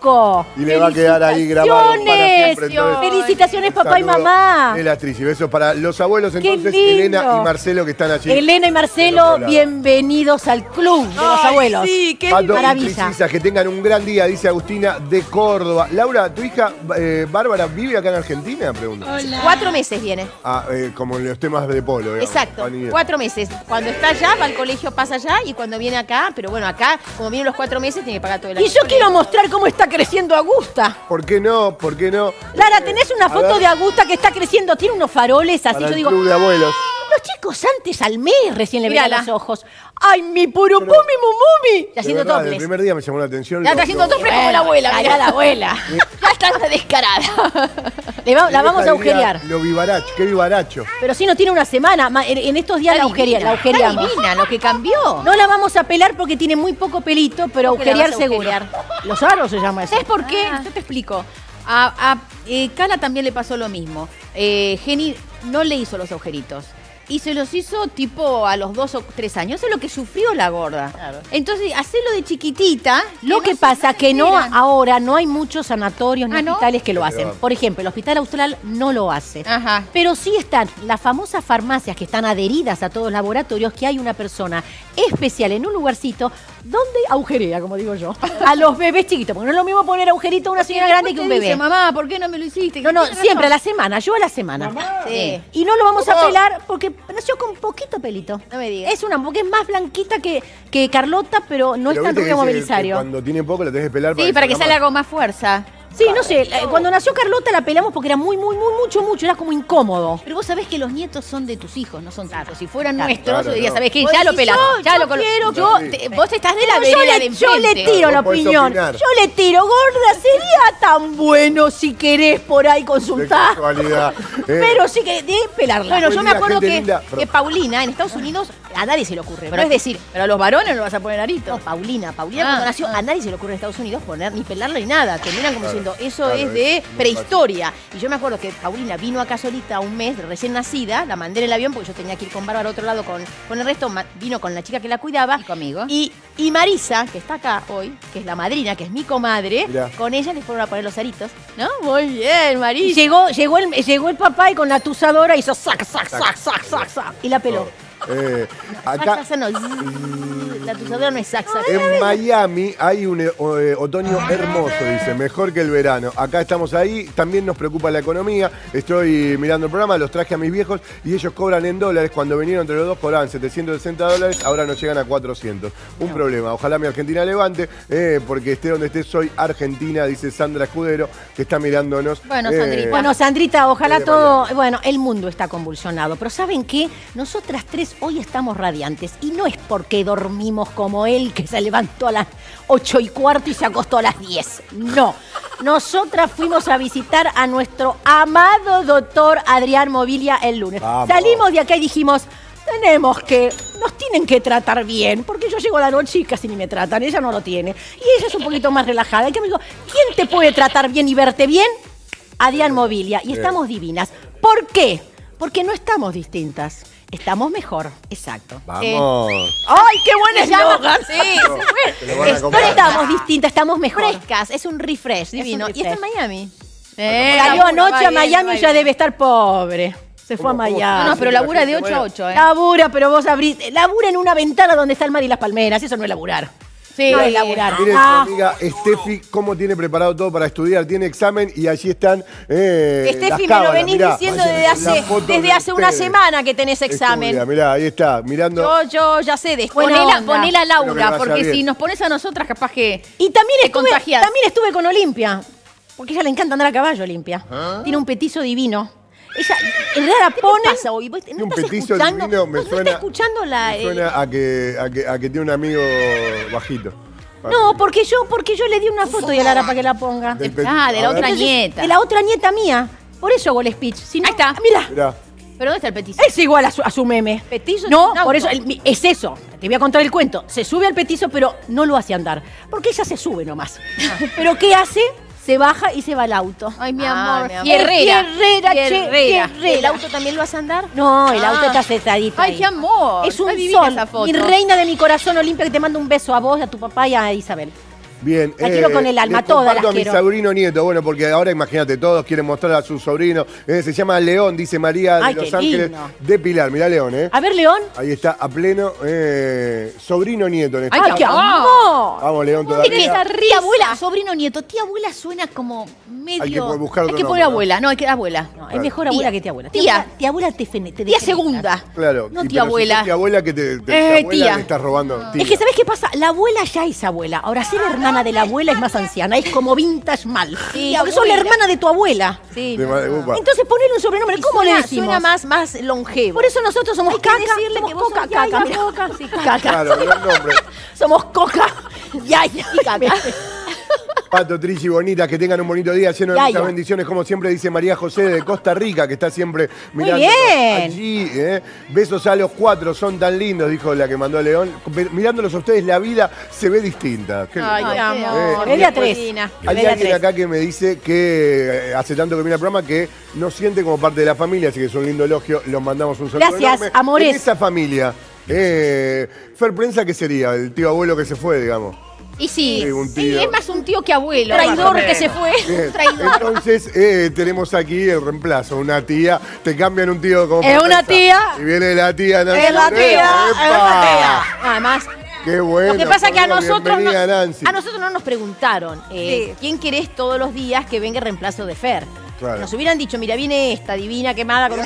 Y le va a quedar ahí grabado para siempre. entonces. Felicitaciones, papá y mamá. de la actriz. Y besos para los abuelos, entonces. Elena y Marcelo, que están allí. Elena y Marcelo, bienvenidos al club de los abuelos. Sí, qué maravilla. Que tengan un gran día, dice Agustina de Córdoba. Laura, ¿tu hija eh, Bárbara vive acá en Argentina? Pregunta. Cuatro meses viene. Ah, eh, como en los temas de polo. digamos. Exacto, cuatro meses. Cuando está allá, va al colegio, pasa allá y cuando viene acá, pero bueno, acá, como vienen los cuatro meses, tiene que pagar todo el año. Y yo quiero mostrar cómo está creciendo Augusta. ¿Por qué no? ¿Por qué no? Lara, Eh, tenés una foto de Augusta que está creciendo, tiene unos faroles así. para Yo el digo, club de abuelos. Los chicos antes al mes recién le veían los ojos. ¡Ay, mi puro pumi mumumi! Ya De haciendo verdad, el toples. primer día me llamó la atención. Ya lo- está haciendo toples como la abuela. Mirá. la abuela. Ya está descarada. Le va- la vamos a agujerear. Lo vivaracho, qué vivaracho. Pero si no tiene una semana, ma- en, en estos días la, agujerea- la Está agujereamos. divina lo que cambió. No la vamos a pelar porque tiene muy poco pelito, pero ¿Cómo que la agujerear vas a seguro. agujerear? Los aros se llama eso. ¿Sabes por qué? Ah. Yo te explico. A, a eh, Cala también le pasó lo mismo. Eh, Jenny no le hizo los agujeritos. Y se los hizo tipo a los dos o tres años. Eso es lo que sufrió la gorda. Entonces, hacerlo de chiquitita. Lo que no pasa no que no ahora no hay muchos sanatorios ni Ah, ¿no? hospitales que lo hacen. Por ejemplo, el Hospital Austral no lo hace. Ajá. Pero sí están las famosas farmacias que están adheridas a todos los laboratorios, que hay una persona especial en un lugarcito donde agujerea, como digo yo, a los bebés chiquitos. Porque no es lo mismo poner agujerito a una señora grande que un bebé. dice, mamá, ¿por qué no me lo hiciste? No, no, siempre a la semana, yo a la semana. Sí. Y no lo vamos a pelar porque nació con poquito pelito. No me digas. Es una, porque es más blanquita que, que Carlota, pero no es Pero tan rubio dice que Belisario. Cuando tiene poco la tenés que pelar Sí, para que salga con más fuerza. Sí, no sé, eh, cuando nació Carlota la pelamos porque era muy, muy, muy, mucho, mucho, era como incómodo. Pero vos sabés que los nietos son de tus hijos, no son tuyos. Si fueran Claro. nuestros, Claro, yo diría, no. ¿sabés qué? Vos Ya lo decís, pelamos. yo- ya yo lo colo- quiero- yo te- Vos estás de la Pero yo, vereda le, de yo le enfrente. tiro la podés opinión. opinar. Yo le tiro, gorda, sería tan bueno si querés por ahí De consultar. casualidad. Eh, Pero sí que de pelarla. Bueno, Buen yo me día, acuerdo gente que, linda. que Paulina en Estados Unidos a nadie se le ocurre. Pero es decir, Pero a los varones no vas a poner arito. no, Paulina, Paulina Ah, cuando nació ah. a nadie se le ocurre en Estados Unidos poner ni pelarla ni nada. Terminan como Claro, eso claro, es de prehistoria. Y yo me acuerdo que Paulina vino acá solita un mes, recién nacida, la mandé en el avión porque yo tenía que ir con Bárbara a otro lado con, con el resto, vino con la chica que la cuidaba. Y conmigo. Y, y Marisa, que está acá hoy, que es la madrina, que es mi comadre, Mirá. con ella les fueron a poner los aritos. ¿No? Muy bien, Y Marisa. llegó, llegó, el, llegó el papá y con la tusadora hizo sac, sac, sac, sac, sac, sac. Y la peló. Eh, acá la tusadora no es en Miami hay un eh, eh, otoño hermoso, dice, mejor que el verano. Acá estamos ahí, también nos preocupa la economía. Estoy mirando el programa, los traje a mis viejos y ellos cobran en dólares. Cuando vinieron entre los dos cobraban 760 dólares, ahora nos llegan a 400. Un problema. Ojalá mi Argentina levante, eh, porque esté donde esté, soy Argentina, dice Sandra Escudero, que está mirándonos. Bueno, eh, Sandrita. Bueno, Sandrita, ojalá todo. Miami. Bueno, el mundo está convulsionado. Pero ¿saben qué? Nosotras tres hoy estamos radiantes. Y no es porque dormimos como él, que se levantó a las ocho y cuarto y se acostó a las 10. No. Nosotras fuimos a visitar a nuestro amado doctor Adrián Mobilia el lunes. Vamos. Salimos de acá y dijimos. Tenemos que, nos tienen que tratar bien, porque yo llego a la noche y casi ni me tratan, ella no lo tiene. Y ella es un poquito más relajada. Y que me dijo, ¿quién te puede tratar bien y verte bien? Adrián Mobilia. Y estamos divinas. ¿Por qué? Porque no estamos distintas. Estamos mejor. Exacto. Vamos. ¡Ay, qué buen Se llama- eslogan! Sí, No estamos distintas, estamos mejor. frescas, es un refresh divino. refresh. Y está en Miami. Eh, labura, anoche a Miami y ya debe estar pobre. Se fue a. Miami. No, no, pero la labura de gente, 8 a bueno. 8, ¿eh? Labura, pero vos abrís. Labura en una ventana donde está el mar y las palmeras. Eso no es laburar. Sí. No es laburar. Miren Ah. amiga Steffi cómo tiene preparado todo para estudiar. Tiene examen y allí están. Eh, las Steffi, me lo venís mirá. diciendo desde hace, desde una ustedes. semana que tenés examen. Estudia, mirá, ahí está, mirando. Yo, yo ya sé Ponela, onda. ponela a Laura, porque bien. si nos pones a nosotras, capaz que. Y también Te estuve, contagias. también estuve con Olimpia. Porque a ella le encanta andar a caballo, Olimpia. Tiene un petizo divino. Ella, en realidad la ¿Qué pone. te pasa hoy? ¿Vos un ¿No estás petizo escuchando? divino me ¿No- ¿No suena- estás escuchando la...? Me eh, Suena a que, a, que, a que tiene un amigo bajito. No, porque yo, porque yo le di una foto y a Lara para que la ponga. Del pe- Ah, de la a ver. otra Entonces, nieta. De la otra nieta mía. Por eso hago el speech. Si no- Ahí está. Mira, Mirá. ¿Pero dónde está el petizo? es igual a su, a su meme. Petizo No, un auto. por eso, el- mi- es eso. Te voy a contar el cuento. Se sube al petizo, pero no lo hace andar. Porque ella se sube nomás. Ah. Pero ¿qué hace? Se baja y se va al auto. Ay, mi Ah, amor. mi amor. Fierrera. Fierrera, che. ¿El auto también lo vas a andar? No, el auto Ah. está sentadito Ay, ahí. qué amor. Es un sol. esa foto. Mi reina de mi corazón, Olimpia, que te mando un beso a vos, a tu papá y a Isabel. Bien. La quiero con el alma, les todas las a mi quiero. sobrino nieto, bueno, porque ahora imagínate, todos quieren mostrar a su sobrino. Eh, se llama León, dice María de Ay, Los Ángeles lindo. de Pilar. Mirá León, ¿eh? A ver, León. Ahí está, a pleno. eh, sobrino nieto en este Ay, ¡Ay, caso. qué amor! Vamos, León, ¿Dónde que todavía. esa Tía abuela, sobrino nieto. Tía abuela suena como medio. Hay que buscar Hay que poner abuela. No, hay que abuela. No, es mejor abuela que tía abuela. Tía. abuela, tía abuela te, fene- te Tía defenestra. segunda. Claro. No y tía pero si abuela. sos Tía abuela que te, te- Eh, tía abuela tía. le estás robando. tía. Es que, ¿sabes qué pasa? La abuela ya es abuela. Ahora, ser hermana de la abuela es más anciana. Es como vintage mal. Sí, Porque sos la hermana de tu abuela. Sí. De madre- upa. Entonces, ponele un sobrenombre. ¿Cómo suena, le decimos? Suena más, más longevo. Por eso nosotros somos Hay que caca. decirle somos que vos coca, sos yaya, caca, mira. coca. Sí, caca. Claro, nombre. Somos coca. Yaya. Y caca. Pato, Trishi, bonitas, que tengan un bonito día lleno de Ya, muchas ya. bendiciones, como siempre dice María José de Costa Rica, que está siempre Muy mirando bien. allí. ¿eh? Besos a los cuatro, son tan lindos, dijo la que mandó León. Mirándolos a ustedes, la vida se ve distinta. Qué Ay, qué amor. Eh, Hay alguien tres. acá que me dice que eh, hace tanto que viene el programa que nos siente como parte de la familia, así que es un lindo elogio. Los mandamos un saludo Gracias, enorme. amores. En esa familia, eh, Fer Prensa, ¿qué sería? El tío abuelo que se fue, digamos. Y sí, Sí, un sí, tío. es más un tío que abuelo. Traidor que se fue. Bien, Traidor. Entonces eh, tenemos aquí el reemplazo, una tía, te cambian un tío como Es una tía. Y viene la tía Nancy. Es la tía, ¡Epa! es la tía. Además, Qué bueno. lo que pasa es que a nosotros, no, a nosotros no nos preguntaron eh, Sí. quién querés todos los días que venga el reemplazo de Fer. Claro. Nos hubieran dicho, mira, viene esta divina quemada con un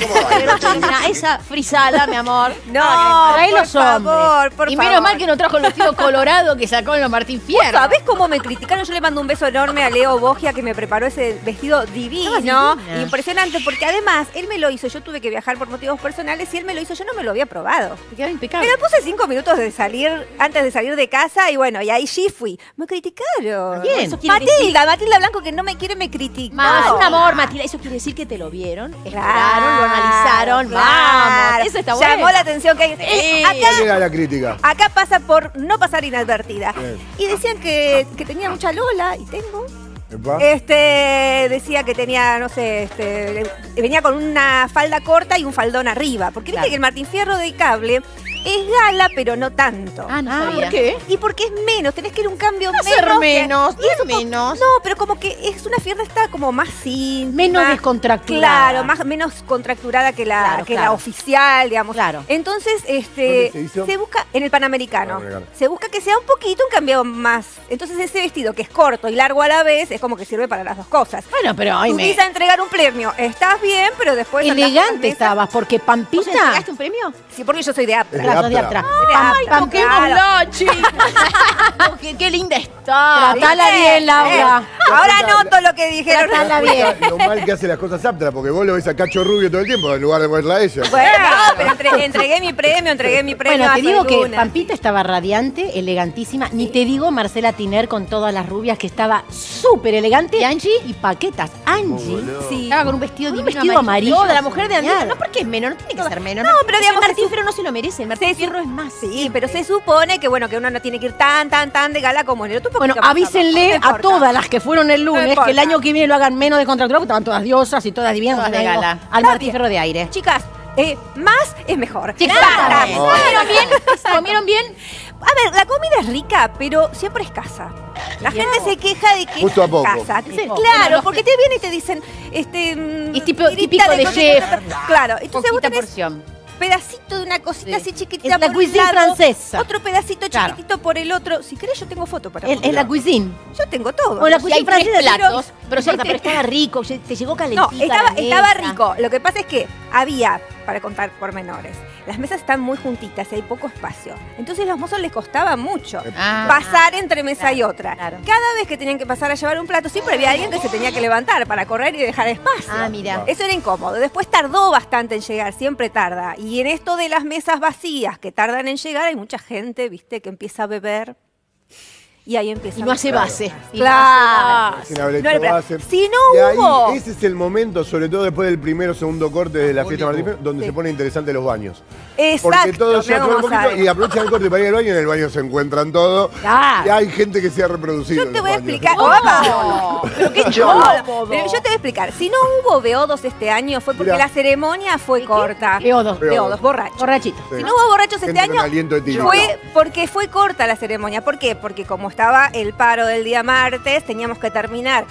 esa frisala, mi amor. No, Trae por los hombres. favor, por y favor. menos mal que no trajo el vestido colorado que sacó en los Martín Fierro. ¿Sabés cómo me criticaron? Yo le mando un beso enorme a Leo Bogia que me preparó ese vestido divino, impresionante, porque además él me lo hizo, yo tuve que viajar por motivos personales y él me lo hizo, yo no me lo había probado. Te quedaba impecable. Me la puse cinco minutos de salir, antes de salir de casa y bueno, y ahí sí fui. Me criticaron. Quiere Matilda, Matilda Blanco que no me quiere me critica. Más, un amor, Matilda. Eso quiere decir que te lo vieron, esperaron, lo analizaron. claro. Vamos, eso está bueno. Llamó la atención que hay. Eh, ¿Cuál acá, era la crítica? acá pasa por no pasar inadvertida. Bien. Y decían que, que tenía mucha Lola, y tengo. ¿Epa? Este decía que tenía, no sé, este, venía con una falda corta y un faldón arriba. Porque viste que el Martín Fierro de cable es gala, pero no tanto. Ah, no Ah, sabía. ¿por qué? Y porque es menos, tenés que ir un cambio menos. ser que- menos, y no es eso co- menos. No, pero como que es una fiesta como más íntima. Menos descontracturada. Claro, más, menos contracturada que la, Claro, que la oficial, digamos. Claro. Entonces, ¿Dónde este, se hizo? busca en el Panamericano. Panamericano. Se busca que sea un poquito un cambio más. Entonces ese vestido que es corto y largo a la vez es como que sirve para las dos cosas. Bueno, pero ay, me... A entregar un premio, estás bien, pero después Elegante estabas, porque ¿Vos Pampita... entregaste un premio? Sí, porque yo soy de apta. De atrás. de Pam- apta, Pam- claro. qué, qué linda está. Tratala bien, Laura. Eh, ahora noto lo que dijeron. Tratala bien. Lo mal que hace las cosas aptas, porque vos lo ves a Cacho Rubio todo el tiempo en lugar de verla a ella. Bueno, no, pero entre- entregué mi premio, entregué mi premio. Bueno, te digo que Luna. Pampita estaba radiante, elegantísima. Ni te digo Marcela Tiner con todas las rubias que estaba súper elegante. ¿Y Angie? Y paquetas. Angie. Sí. Estaba con un vestido Un divino vestido amarillo. No, de la mujer de. Genial. No, porque es menos, no tiene que ser menos. No, pero digamos, Martín Fierro no se lo merece. Se- Fierro es más. Sí, pero se supone que bueno, que uno no tiene que ir tan, tan, tan de gala como en el otro. Bueno, avísenle a todas las que fueron el lunes que el año que viene lo hagan menos de contractura, porque estaban todas diosas y todas divinas. Todas de Digo, gala. Al Martín de aire. Chicas, eh, más es mejor. Basta. ¿Comieron bien? ¿Comieron bien? A ver, la comida es rica, pero siempre escasa. La gente se queja de que Justo es a poco. escasa. Claro, porque te vienen y te dicen, este... mm, Es tipo- tirita típico de chef. Claro, entonces vos Poquita tenés porción. Pedacito de una cosita Sí. así chiquitita Es la por un cuisine lado, francesa. otro pedacito Claro. chiquitito por el otro. Si querés yo tengo foto para Es, es la cuisine. Yo tengo todo. O la Si cuisine francesa. platos, Pero, pero tres- estaba rico, te llegó calentita. No, estaba, la estaba rico. Lo que pasa es que había, para contar pormenores, las mesas están muy juntitas y hay poco espacio. Entonces a los mozos les costaba mucho Ah. pasar entre mesa y otra. claro. Cada vez que tenían que pasar a llevar un plato, siempre había alguien que se tenía que levantar para correr y dejar espacio. Ah, mira. Eso era incómodo. Después tardó bastante en llegar, siempre tarda. Y en esto de las mesas vacías que tardan en llegar, hay mucha gente, viste, que empieza a beber. Y ahí empieza. Y no hace base. Claro. No base. Si no Y ahí, ese es el momento, sobre todo después del primero o segundo corte de la fiesta Martín donde se pone interesante los baños. Exacto. Porque todos ya un poquito y aprovechan el corte para ir al baño y en el baño se encuentran todo. Claro. Y hay gente que se ha reproducido. Yo te voy a explicar. No. ¡Opa! Pero qué cómodo. Pero yo te voy a explicar. Si no hubo beodos este año fue porque Mirá. la ceremonia fue corta. Beodos. Beodos, borrachos. Borrachito. Sí. Si no hubo borrachos este Gente año, fue porque fue corta la ceremonia. ¿Por qué? Porque como estaba el paro del día martes, teníamos que terminar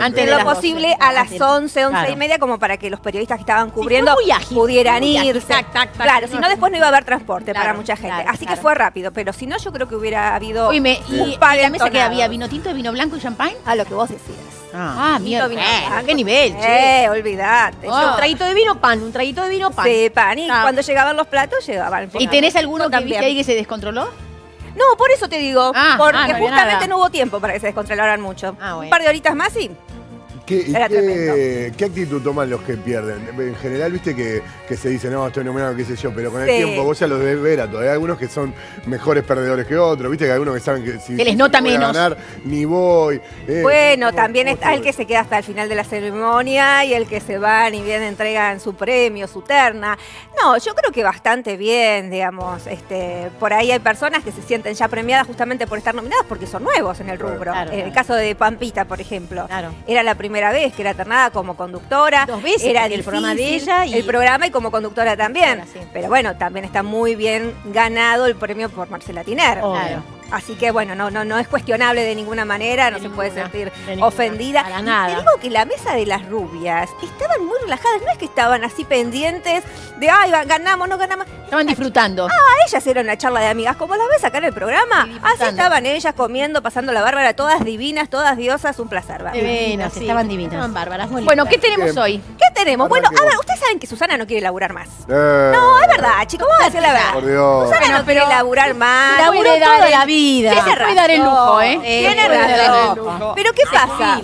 Antes de lo posible 12, a las antes. 11, 11 y media, como para que los periodistas que estaban cubriendo fue muy ágil, pudieran muy ágil, irse. tac, tac, tac. claro, si no después no iba a haber transporte para mucha gente. claro, Así claro. que fue rápido, pero si no yo creo que hubiera habido Oíme, ¿y, un y par la mesa que había? ¿Vino tinto, vino blanco y champagne? A lo que vos decías. Ah, mierda. vino Eh, blanco. ¿Qué nivel, che? Eh, olvidate. Oh. Un traguito de vino pan, un traguito de vino pan. Sí, pan. Y Ah. cuando llegaban los platos, llegaban. ¿Y tenés alguno que También. viste ahí que se descontroló? No, por eso te digo. Ah, porque ah, no justamente nada. no hubo tiempo para que se descontrolaran mucho. Ah, bueno. Un par de horitas más y ¿Qué, y Era qué- tremendo. qué actitud toman los que pierden? En general, viste que, que se dice, no, estoy nominado, qué sé yo, pero con el tiempo vos ya los debes ver a todos. Hay algunos que son mejores perdedores que otros, viste que hay algunos que saben que si Que les nota no menos. ganar, ni voy. Eh, Bueno, ¿cómo- también cómo está el que se queda hasta el final de la ceremonia y el que se van y bien entregan su premio, su terna. No, yo creo que bastante bien, digamos. Este, por ahí hay personas que se sienten ya premiadas justamente por estar nominadas porque son nuevos en el rubro. Claro, en el caso de Pampita, por ejemplo. Claro. Era la primera vez que era ternada como conductora. Dos veces, Era porque el programa de difícil, ella y- El programa y como conductora también. Sí. Pero bueno, también está muy bien ganado el premio por Marcela Tiner. Obvio. Así que bueno, no, no, no es cuestionable de ninguna manera, no De se puede sentir ninguna, ofendida. para Y nada. Te digo que la mesa de las rubias estaban muy relajadas, no es que estaban así pendientes de, ay, ganamos, no ganamos. Estaban disfrutando. Ah, ellas eran una charla de amigas, como las ves acá en el programa. Así estaban ellas comiendo, pasando la bárbara, todas divinas, todas diosas, un placer. ¿verdad? Divinas, estaban divinas. Estaban bárbaras. muy Bueno. ¿qué tenemos hoy? ¿Qué tenemos? Bueno, a ver, ustedes saben que Susana no quiere laburar más. Eh, No, es verdad, chicos, vamos a decir la verdad. Por Dios. Susana Bueno, no quiere laburar más. Dar toda la vida. Sí, se puede dar el lujo, ¿eh? Tiene razón. Pero ¿qué pasa?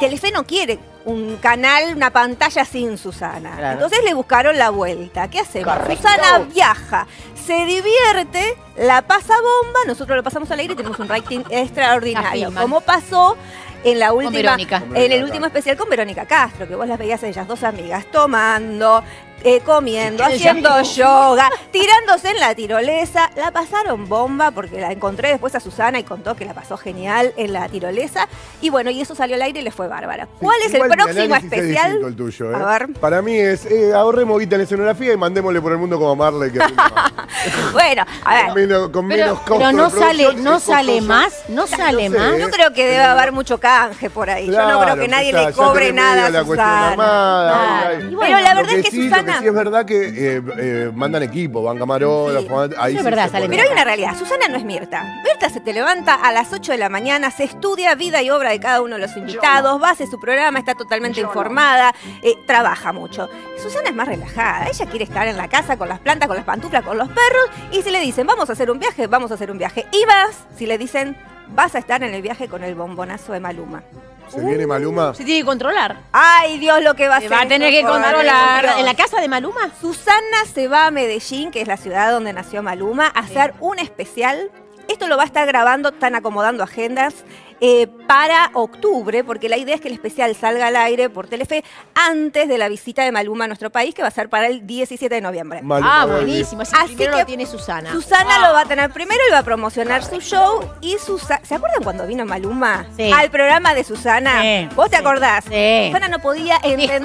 Telefe no quiere un canal, una pantalla sin Susana. Claro. Entonces le buscaron la vuelta. ¿Qué hacemos? Susana viaja, se divierte, la pasa bomba, nosotros lo pasamos al aire y tenemos un rating extraordinario. Como pasó en la última, en el último especial con Verónica Castro, que vos las veías a ellas dos amigas tomando, eh, comiendo, haciendo yoga, tirándose en la tirolesa. La pasaron bomba porque la encontré después a Susana y contó que la pasó genial en la tirolesa. Y bueno, y eso salió al aire y le fue bárbara. ¿Cuál es el Igual mi próximo análisis es especial? distinto el tuyo, ¿eh? A ver. Para mí es, eh, ahorremos guita en escenografía y mandémosle por el mundo como a Marley. Que rinde más. Bueno, a con ver. menos, con Pero, menos costo pero de no sale, producción, no es sale costoso. más, no sale sé, más. ¿eh? Yo creo que debe haber mucho canje por ahí. Yo no creo que nadie ya- le ya cobre tenés nada a la cuestión Susana. armada, Claro. ahí. Y Pero bueno, la Lo verdad es que sí, lo Susana... sí es verdad que eh, eh, mandan equipo, van camarógrafos, ahí Eso es sí verdad, sale. Pero hay una realidad, Susana no es Mirta. Mirta se te levanta a las 8 de la mañana, se estudia vida y obra de cada uno de los invitados, va a hacer su programa, está totalmente informada, eh, trabaja mucho. Susana es más relajada, ella quiere estar en la casa con las plantas, con las pantuflas, con los perros, y si le dicen, vamos a hacer un viaje, vamos a hacer un viaje. Y vas, si le dicen, vas a estar en el viaje con el bombonazo de Maluma. Se viene Maluma. Se tiene que controlar. Ay, Dios, lo que va a Se hacer. va a tener que controlar. ¿En la casa de Maluma? Susana se va a Medellín, que es la ciudad donde nació Maluma, a hacer un especial. Esto lo va a estar grabando, están acomodando agendas eh, para octubre, porque la idea es que el especial salga al aire por Telefe antes de la visita de Maluma a nuestro país, que va a ser para el 17 de noviembre. Maluma Ah, buenísimo. Así, Así que lo tiene Susana. Susana lo va a tener primero y va a promocionar su show. Y Susana, ¿se acuerdan cuando vino Maluma Sí. al programa de Susana? Sí, ¿Vos te acordás? sí. Susana no podía entender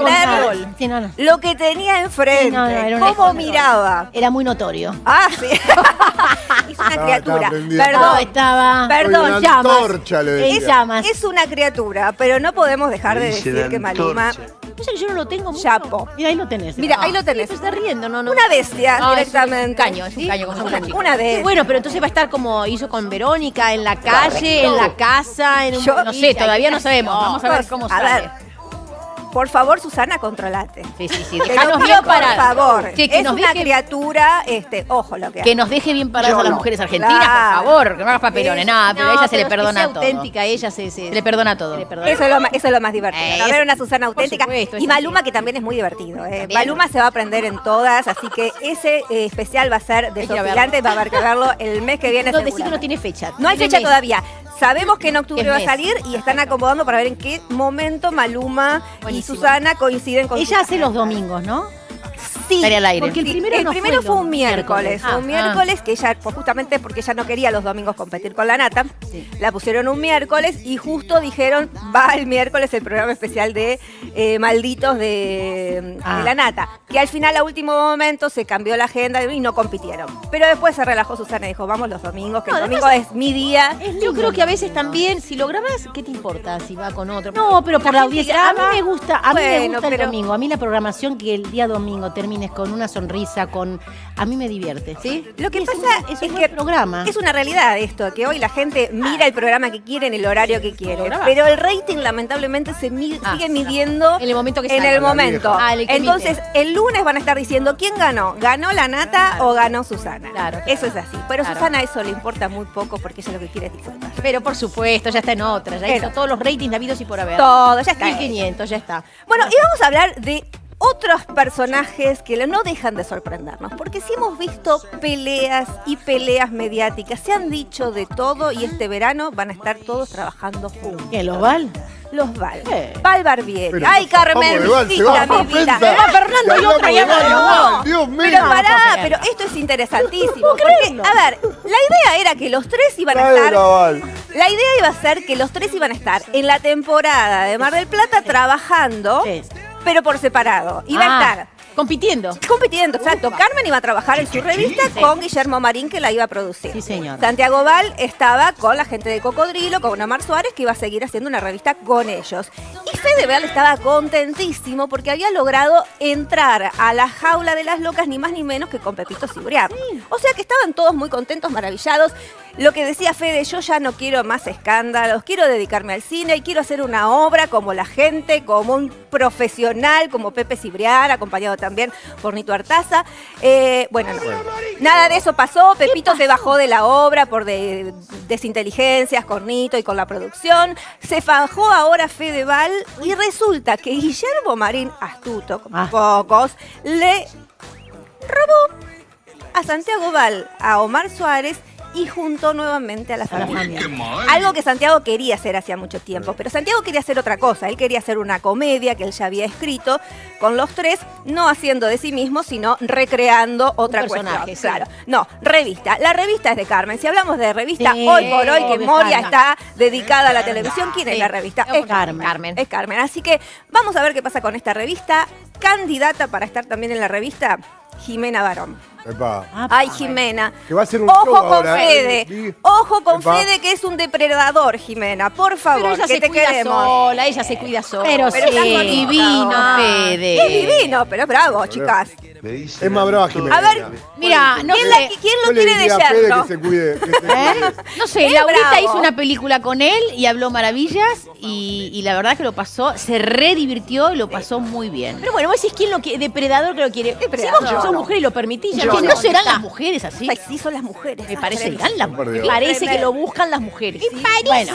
no, no. lo que tenía enfrente, Sí, no, no, era un cómo miraba. Era muy notorio. Ah, sí. es una Estaba- criatura. estaba prendida. No, Perdón. estaba. Perdón, Una llamas. le. Es una criatura, pero no podemos dejar de decir que Maluma. antorcha. No sé que yo no lo tengo mucho. Chapo. Mira, ahí lo tenés. Mira, ahí lo tenés. Está riendo, no, no. Una bestia No, es un directamente. caño, es un caño como una chica. Una bestia. bueno, pero entonces va a estar como hizo con Verónica, en la calle, en la casa, en un... Yo- No sé, todavía no sabemos. Vamos a ver cómo A sale. ver. Por favor, Susana, controlate. Sí, sí, sí. Te lo pido bien por favor. Sí, que es nos una deje, criatura, este, ojo lo que que nos deje bien paradas a las mujeres argentinas, Claro. por favor. Que no hagas papelones. Nada, pero a ella se le perdona todo. auténtica, ella se, se, Se le perdona todo. se le perdona. Eso es, lo más, eso es lo más divertido. Eh, A ver una Susana auténtica. supuesto, y Maluma, que también es muy divertido. eh. Maluma se va a aprender en todas, así que ese eh, especial va a ser a desopilante. Va a haber que verlo el mes que viene. No, decí que no tiene fecha. No hay fecha todavía. Sabemos que en octubre Es va a mes. salir y están acomodando para ver en qué momento Maluma Buenísimo. y Susana coinciden con Ella hace los domingos, ¿no? Sí, Estaría al aire. Porque el Sí, primero el no primero fue un miércoles. miércoles. Fue un Ah, miércoles que ella, pues, justamente porque ella no quería los domingos competir con la nata, Sí. la pusieron un miércoles y justo dijeron, va el miércoles el programa especial de eh, Malditos de, Ah. de la nata. Que al final, a último momento, se cambió la agenda y no compitieron. Pero después se relajó Susana y dijo, vamos los domingos, que No, el además- domingo es mi día. Yo creo que a veces también, si lo grabas, ¿qué te importa si va con otro? No, pero por la audiencia. A mí me gusta, a mí me Bueno, gusta el pero- domingo. A mí la programación que el día domingo con una sonrisa, con. A mí me divierte, ¿sí? Lo que es pasa un- es es un que programa. es una realidad esto, que hoy la gente mira el programa que quiere en el horario que quiere. Pero el rating lamentablemente se mi- Ah, sigue midiendo En el momento que en el momento. Ah, el Entonces, el lunes van a estar diciendo quién ganó. ¿Ganó la nata o ganó Susana? Claro. Eso es así. Pero. Susana eso le importa muy poco porque ella lo que quiere es disfrutar. Pero por supuesto, ya está en otra. Ya hizo todos los ratings habidos y por haber. Todo, ya está. 1500, ya está. Bueno, y vamos a hablar de otros personajes que no dejan de sorprendernos, porque si hemos visto peleas y peleas mediáticas, se han dicho de todo y este verano van a estar todos trabajando juntos. ¿Qué, los Val? Los Val. Eh. Val Barbieri. Pero Ay, Carmen, Val, mi vida. Fernando Ya y otra hablamos y de otra. Val, No. Val, Dios mío. Pero pará, pero esto es interesantísimo. Porque, a ver, la idea era que los tres iban a estar la idea iba a ser que los tres iban a estar en la temporada de Mar del Plata trabajando, Sí. Pero por separado. Iba Ah, a estar Compitiendo. compitiendo, exacto. Carmen iba a trabajar en su revista con Guillermo Marín, que la iba a producir. Sí, señor. Santiago Val estaba con la gente de Cocodrilo, con Omar Suárez, que iba a seguir haciendo una revista con ellos. Y Fede Val estaba contentísimo porque había logrado entrar a la jaula de las locas, ni más ni menos que con Pepito Cibrián. O sea que estaban todos muy contentos, maravillados. Lo que decía Fede, yo ya no quiero más escándalos, quiero dedicarme al cine y quiero hacer una obra como la gente, como un profesional, como Pepe Cibrián, acompañado también por Nito Artaza. Eh, bueno, no. nada de eso pasó. Pepito se bajó de la obra por de- desinteligencias con Nito y con la producción. Se fajó ahora Fedeval y resulta que Guillermo Marín, astuto, como Ah. pocos, le robó a Santiago Val, a Omar Suárez y juntó nuevamente a la familia. Algo que Santiago quería hacer hacía mucho tiempo, pero Santiago quería hacer otra cosa. Él quería hacer una comedia que él ya había escrito con los tres, no haciendo de sí mismo, sino recreando otra cuestión. sí. Claro. No, revista. La revista es de Carmen. Si hablamos de revista, Sí, hoy por hoy que Moria está dedicada a la televisión, ¿quién es la revista? Es Es Carmen. Carmen. Es Carmen. Así que vamos a ver qué pasa con esta revista. Candidata para estar también en la revista, Jimena Barón. Epa. Ay. Jimena. Que va a ser un Ojo show con ahora, ¿eh? Fede. Ojo con Epa. Fede que es un depredador, Jimena. Por Pero favor, ella que se te cuida queremos. sola, ella se cuida sola. Pero Pero sí. bonita. Divino. Fede. Es divino, pero es bravo, chicas. Es más brava Jimena. A ver, Mira, no ¿quién, sé. la- quién Yo lo quiere de yerno? que se cuide. que se cuide. ¿Eh? No sé, Es Laurita bravo. hizo una película con él y habló maravillas y, y la verdad que lo pasó, se redivirtió y lo pasó muy bien. Pero bueno, vos decís quién lo quiere, depredador que lo quiere. Depredador. Si vos sos mujer y lo permitís, ya ¿Que no, no serán las mujeres así? Sí, son las mujeres. Me parece irán las mujeres. Parece que lo buscan las mujeres. ¿sí? Bueno,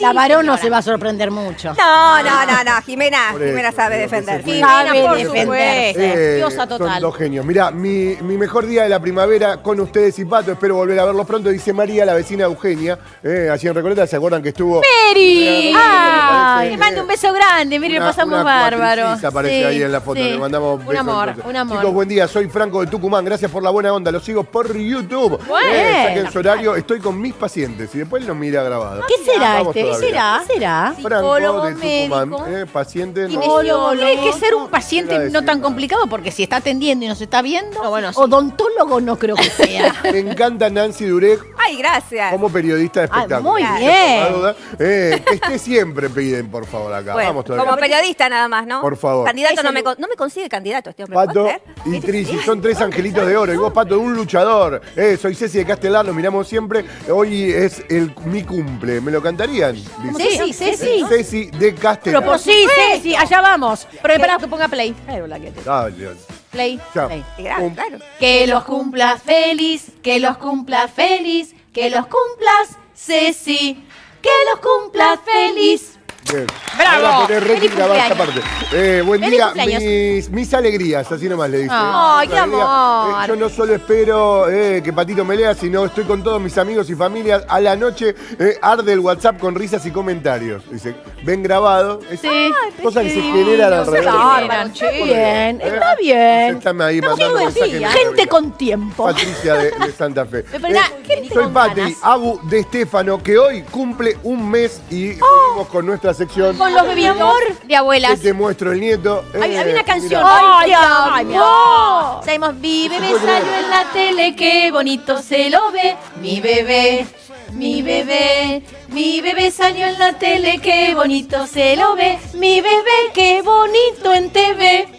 la varón no se va a sorprender mucho. No, no, no, no. Jimena, Jimena sabe que defender. Jimena, Sabe por defenderse. Eh, Diosa total. Son dos genios. Mira, mi, mi mejor día de la primavera con ustedes y Pato. Espero volver a verlos pronto. Dice María, la vecina Eugenia. Eh, allí en Recoleta, ¿se acuerdan que estuvo? ¡Mary! Eh, ¡Ay! Le mando un beso grande, Una- pasamos una bárbaro. aparece Sí, ahí en la foto. sí. Le mandamos Un besos, amor, entonces. un amor. Chicos, buen día. Soy Franco de Tucumán. Gracias por la buena onda. Los sigo por YouTube. Bueno. Eh, saquen su horario. Estoy con mis pacientes y después los mira grabado. ¿Qué será Vamos este? ¿Qué todavía. será? ¿Qué será? Franco Psicólogo, de Tucumán. médico. Eh, paciente. no- Kinesiólogo. Tiene que ser un paciente Iba a no decir, tan no. complicado porque si está atendiendo y nos está viendo. No, bueno, sí. Odontólogo no creo que sea. Me encanta Nancy Durek Ay, gracias. como periodista de Ah, espectáculos. muy bien. duda. Eh, que esté siempre, piden, por favor, acá. Bueno, Vamos todavía. como periodista nada más, ¿no? Por favor. Candidato no me, lu- con- no me consigue candidato este hombre. Pato y Trisi, son tres angelitos de oro. Y vos, Pato, un luchador. Eh, soy Ceci de Castelar, lo miramos siempre. Hoy es el, mi cumple. ¿Me lo cantarían? Dice. Ceci, Ceci. Ceci de Castelar. Pero pues sí, sí, sí, allá vamos. Pero espera que ponga play. Dale. Play. Chao. play. Claro, Pum. claro. Que los cumplas feliz, que los cumplas feliz, que los cumplas, Ceci, que los cumplas feliz. Bien. ¡Bravo! ¡Feliz esta parte. Eh, buen ¡Feliz día, mis, mis alegrías, así nomás le. Ay, Mis qué amor. Eh, yo no solo espero eh, que Patito me lea, sino estoy con todos mis amigos y familias. A la noche eh, arde el WhatsApp con risas y comentarios. Dice, ven grabado. Es Sí. cosa que se generan alrededor. Bárbaro, está bien, está bien. Están ahí mandando mensajes. Gente con tiempo. Patricia de, de Santa Fe. Soy Pati. Abu de Estefano, que hoy cumple un mes y seguimos con nuestra sección. Con los bebitos. amor de Que abuelas. te muestro el nieto. Hay, Eh, hay una canción. mirá. Ay, ¡Ay, ay, mi amor! Sabemos, mi bebé salió en la tele, qué bonito se lo ve. Mi bebé, mi bebé, mi bebé salió en la tele, qué bonito se lo ve. Mi bebé, qué bonito en TV.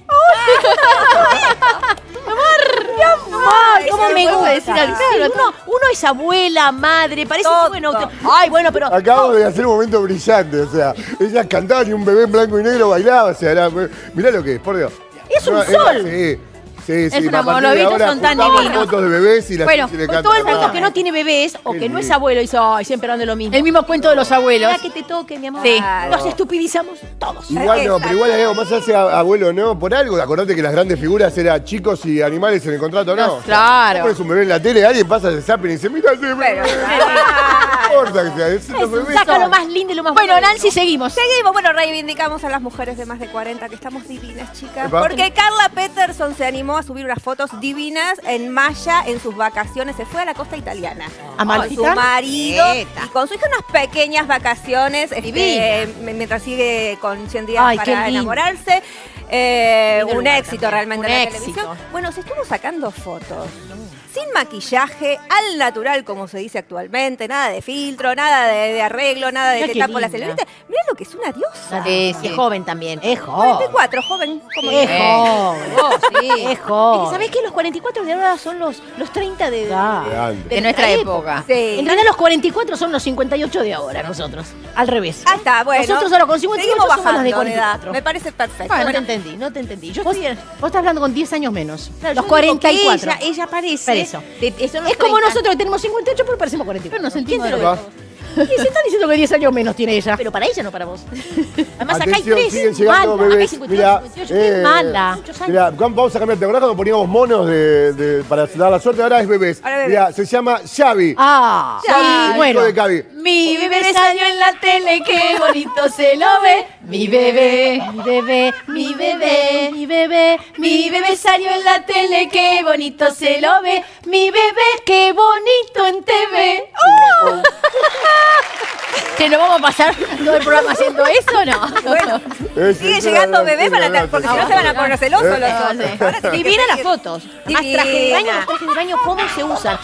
Amor, mi amor, cómo me gusta. decir al uno, uno es abuela, madre, parece que bueno. Ay, bueno, pero Acabo de hacer un momento brillante, o sea, ellas cantaban y un bebé en blanco y negro bailaba, o sea, era, mirá lo que es, por Dios. Es un No, sol. sí, sí. un a amor, partir los son tan divinos. fotos de bebés y las Bueno, le todo el mundo que no tiene bebés o que no es abuelo dice, ay, siempre de lo mismo. El mismo cuento de los abuelos. Para que te toque, mi amor. Sí. Los estupidizamos todos. Igual no, pero igual hay algo más hace abuelo, ¿no? Por algo, acordate que las grandes figuras eran chicos y animales en el contrato, ¿no? Claro. Pones un bebé en la tele, alguien pasa el zapping y dice, mira ese bebé. Importa que sea, es bebés. Saca lo más lindo y lo más Bueno, bueno. Nancy, seguimos. Seguimos, bueno, reivindicamos a las mujeres de más de 40 que estamos divinas, chicas. Porque Carla Peterson se animó a subir unas fotos divinas en Maya en sus vacaciones. Se fue a la costa italiana. ¿A Con su marido Eta. y con su hija unas pequeñas vacaciones este, mientras sigue con 100 días Ay, para enamorarse. Eh, un éxito también. realmente Un en la éxito. televisión. Bueno, se estuvo sacando fotos. Sin maquillaje, al natural, como se dice actualmente, nada de filtro, nada de, de arreglo, nada de Mirá te qué tapo la linda. celulita. Mirá lo que es una diosa. Sí, Y sí. es joven también. Es joven. 44, joven. Como Es joven. Vos, sí. Es Oh. joven. joven. Es que ¿Sabés que los 44 de ahora son los, los 30 de, De de, nuestra época. Sí. En realidad los 44 son los 58 de ahora nosotros. Al revés. Ah, está, bueno. Nosotros ahora con 58 Seguimos somos bajando de de edad. 44. Me parece perfecto. Bueno, no Bueno, te entendí, no te entendí. Yo Vos, estoy en- vos estás hablando con 10 años menos. Claro, los yo digo que 44. Ella, ella parece. Eso. de- eso no es como 30. nosotros que tenemos 58, pero parecemos 44. Pero nos ¿Quién sentimos? Y se están diciendo que 10 años menos tiene ella. Pero para ella, no para vos. Además, acá hay Atención, tres. siguen llegando Mala. Acá hay bebés. 58, Mira, 58, eh, qué mala. Mira, vamos a cambiar. ¿Te acordás cuando poníamos monos de, de- para dar la suerte? Ahora es bebés. Ahora bebés. Mira, se llama Xavi. Ah, Xavi, sí, hijo bueno. de Cavi. Mi bebé salió en la tele, qué bonito se lo ve. Mi bebé, Mi bebé, mi bebé, mi bebé. mi bebé salió en la tele, qué bonito se lo ve. Mi bebé, qué bonito en TV. ¿Que nos vamos a pasar todo el programa haciendo eso no? bueno. Es- Sigue es llegando bebés para ta- porque si no se van a poner celosos los otros. Divina las fotos. Más trajes de baño, los trajes de baño, ¿cómo se usan?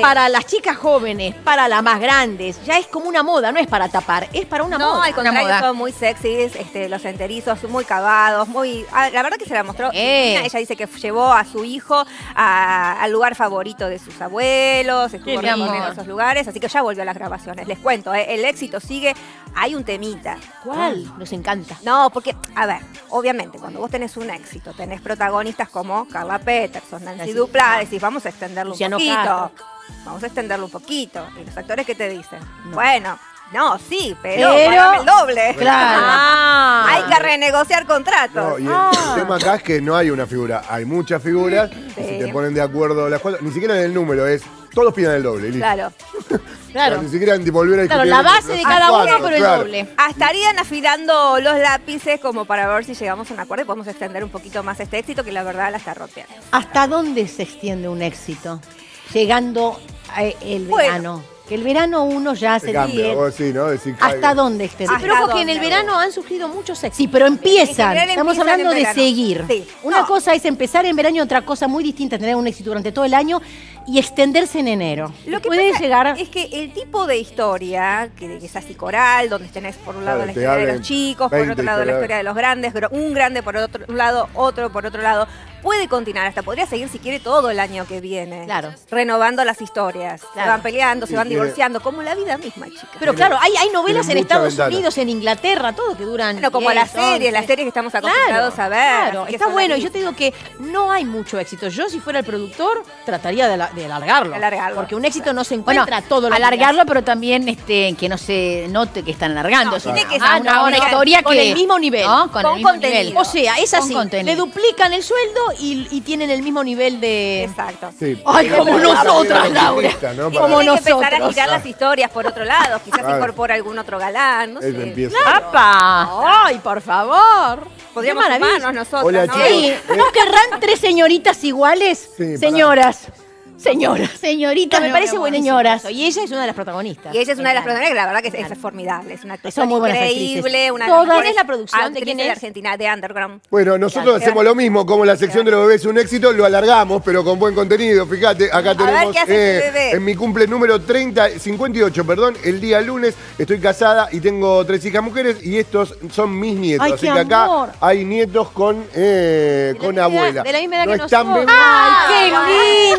Para las chicas jóvenes, para las más grandes. Ya es como una moda, no es para tapar, es para una No, moda. al contrario, moda. son muy sexys, este, los enterizos muy cavados, muy. ah, La verdad que se la mostró. Eh. Ella dice que llevó a su hijo a- al lugar favorito de sus abuelos, estuvo Qué recorriendo esos lugares, así que ya volvió a las grabaciones. Les cuento, eh, el éxito sigue. Hay un temita. ¿Cuál? Nos encanta. No, porque, a ver, obviamente, cuando vos tenés un éxito, tenés protagonistas como Carla Peterson, Nancy Duplá, decís, vamos a extenderlo Luciano un poquito. Castro. Vamos a extenderlo un poquito. Y los actores que te dicen, bueno, no, sí, pero, Pero- el doble. Claro. Ah. Hay que renegociar contratos. No, y el tema acá es que no hay una figura, hay muchas figuras. y Si Sí. te ponen de acuerdo las cuatro, ni siquiera en el número, es todos pidan el doble. listo. Claro. Claro. Ni siquiera en volver a Claro, la base de cada cuatro, uno, pero el claro. doble. Ah, Estarían afilando los lápices como para ver si llegamos a un acuerdo y podemos extender un poquito más este éxito que la verdad la está roteando. ¿Hasta dónde se extiende un éxito? Llegando a el Bueno. verano. Que el verano uno ya Se cambia, vos sí, ¿Hasta dónde extende? Hasta Pero porque en el verano han surgido muchos éxitos. Sí, pero empiezan. En Estamos empiezan hablando de seguir. Sí. Una No. cosa es empezar en verano y otra cosa muy distinta es tener un éxito durante todo el año y extenderse en enero. Lo que puede pasa llegar. es que el tipo de historia, que es así coral, donde tenés por un lado Claro, la historia de los chicos, por 20 otro lado la historia de los grandes, pero un grande por otro lado, otro por otro lado, puede continuar, hasta podría seguir si quiere todo el año que viene. Claro. Renovando las historias. Se van peleando, se van divorciando, como la vida misma, chicas. Pero claro, hay, hay novelas en Estados ventana. Unidos, en Inglaterra, todo que duran. Bueno, como 10, las series, 11. las series que estamos acostumbrados a ver. Claro, está bueno. Y yo te digo que no hay mucho éxito. Yo, si fuera el productor, trataría de, ala- de alargarlo. De alargarlo. Porque un éxito no se Bueno, encuentra todo lo alargarlo, pero también este, que no se note que están alargando. No, tiene que ah, una una historia con que el mismo nivel. ¿no? Con, Con el mismo contenido. nivel. O sea, es Con así. Le duplican el sueldo y, y tienen el mismo nivel de. Exacto. Sí. Ay, como nosotras, Laura. ¿no? Y Como que empezar a nosotros. girar las historias por otro lado. Quizás Claro. se incorpora algún otro galán, no Él sé. empieza. ¡Apa! ¡Ay, por favor! Podríamos Qué maravilla. sumarnos nosotros, Hola, ¿no? Sí, ¿No querrán tres señoritas iguales? Sí. Señoras. Señoras. Señorita, me no, parece buenísimo. Señoras. Y ella es una de las protagonistas. Y ella es una de las protagonistas, la verdad que es, es formidable. Es una actuación Son muy buenas increíble, actrices. una de ¿Quién es la producción? ¿De quién de es? Argentina, de Underground. Bueno, nosotros hacemos lo mismo, como la sección de los bebés es un éxito, lo alargamos, pero con buen contenido. Fíjate, acá tenemos ¿qué bebé? en mi cumple número 30, 58, perdón, el día lunes, estoy casada y tengo tres hijas mujeres y estos son mis nietos. Ay, Así qué que acá amor. hay nietos con, eh, De la con misma edad- abuela. de la misma edad no que nosotros. ¡Ay, qué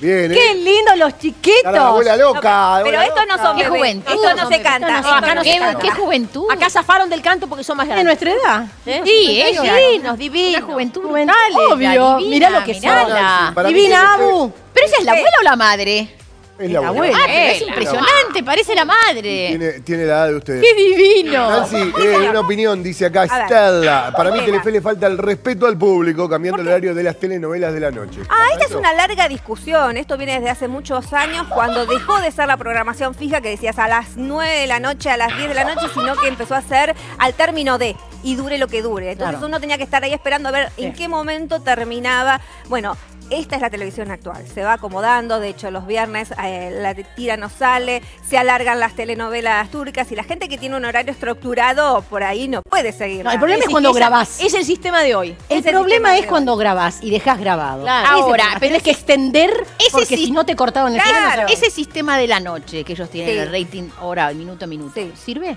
Bien, ¿eh? ¡Qué lindos los chiquitos! Está la abuela loca. Pero abuela estos no son Qué juventud. Esto no se canta. Esto no- esto acá no no se ¿Qué, canta. qué juventud. Acá zafaron del canto porque son más De grandes. nuestra edad. ¿Eh? Sí, Divinos, ella. divinos, divinos. Una juventud brutal. Obvio, divina, mirá lo que son. Divina Abu. Pero ella es la abuela o la madre? Es la La abuela. Ah, es impresionante, parece la madre. Tiene, tiene la edad de ustedes. ¡Qué divino! Nancy, eh, una opinión, dice acá A ver. Stella. Para mí. Telefe le falta el respeto al público, cambiando el horario de las telenovelas de la noche. Ah, esta es una larga discusión. Esto viene desde hace muchos años, cuando dejó de ser la programación fija que decías a las 9 de la noche, a las 10 de la noche, sino que empezó a ser al término de y dure lo que dure. Entonces Claro. uno tenía que estar ahí esperando a ver en qué momento terminaba. Bueno. Esta es la televisión actual, se va acomodando, de hecho los viernes eh, la tira no sale, se alargan las telenovelas turcas y la gente que tiene un horario estructurado por ahí no puede seguir. No, el problema es cuando esa- grabás. Es el sistema de hoy. El problema sistema es cuando grabás y dejas grabado. Claro. Ahora, pero tenés que extender ese porque si no te cortaban el Claro. tiempo. Ese sistema de la noche que ellos tienen, Sí. el rating hora, minuto a minuto, Sí. ¿sirve?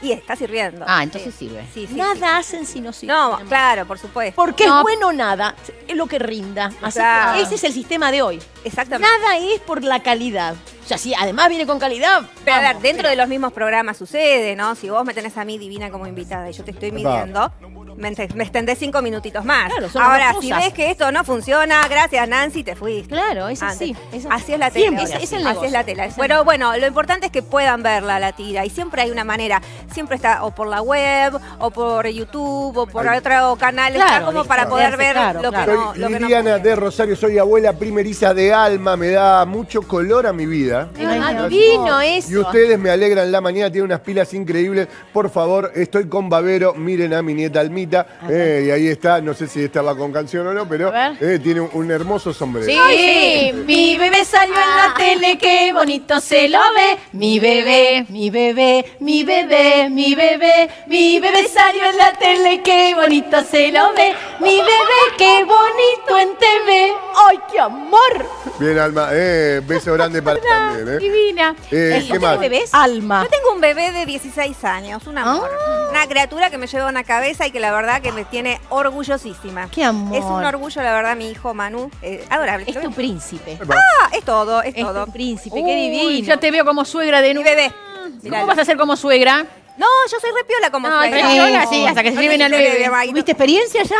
Y está sirviendo. Ah, entonces Sí. sirve. Sí, sí, Nada sí. hacen si no sirven. No, claro, por supuesto. Porque No. es bueno nada, es lo que rinda. Así Claro. que ese es el sistema de hoy. Exactamente. Nada es por la calidad. O sea, si además viene con calidad. Pero a ver, dentro de los mismos programas sucede, ¿no? Si vos me tenés a mí divina como invitada y yo te estoy midiendo, me, me extendés cinco minutitos más. Claro, son Ahora, si ves que esto no funciona, gracias Nancy, te fuiste. Claro, es así. es así. Así es la tela. Es- es el así es la tela. Es el Pero bueno, lo importante es que puedan verla la tira. Y siempre hay una manera. Siempre está o por la web, o por YouTube, o por Ay. otro canal. está como para poder ver claro, lo, claro. que no, Soy lo que no Liliana de Rosario, soy abuela primeriza de alma, me da mucho color a mi vida. Ah, divino eso. Y ustedes me alegran la mañana, tienen unas pilas increíbles. Por favor, estoy con Babero, miren a mi nieta Almita. Eh, y ahí está, no sé si estaba con canción o no, pero eh, tiene un, un hermoso sombrero. Sí, mi bebé salió en la tele, qué bonito se lo ve. Mi bebé, mi bebé, mi bebé, mi bebé, mi bebé salió en la tele, qué bonito se lo ve. Mi bebé, qué bonito en TV. ¡Ay, qué amor! Bien, Alma, eh, beso grande para también. Eh. Divina. Eh, ¿Qué más? bebés? Alma. Yo tengo un bebé de 16 años, un amor. Una criatura que me lleva una cabeza y que la verdad que me tiene orgullosísima. Qué amor. Es un orgullo, la verdad, mi hijo Manu. eh, adorable. Es tu príncipe. Ah, es todo, es Es todo. tu príncipe, Uy, qué divino. Ya te veo como suegra de Mi nuevo. bebé. ¿Cómo Miralo. vas a ser como suegra? No, yo soy repiola como No, suegra. repiola, sí, hasta que se lleven al bebé. ¿Tuviste experiencia ya?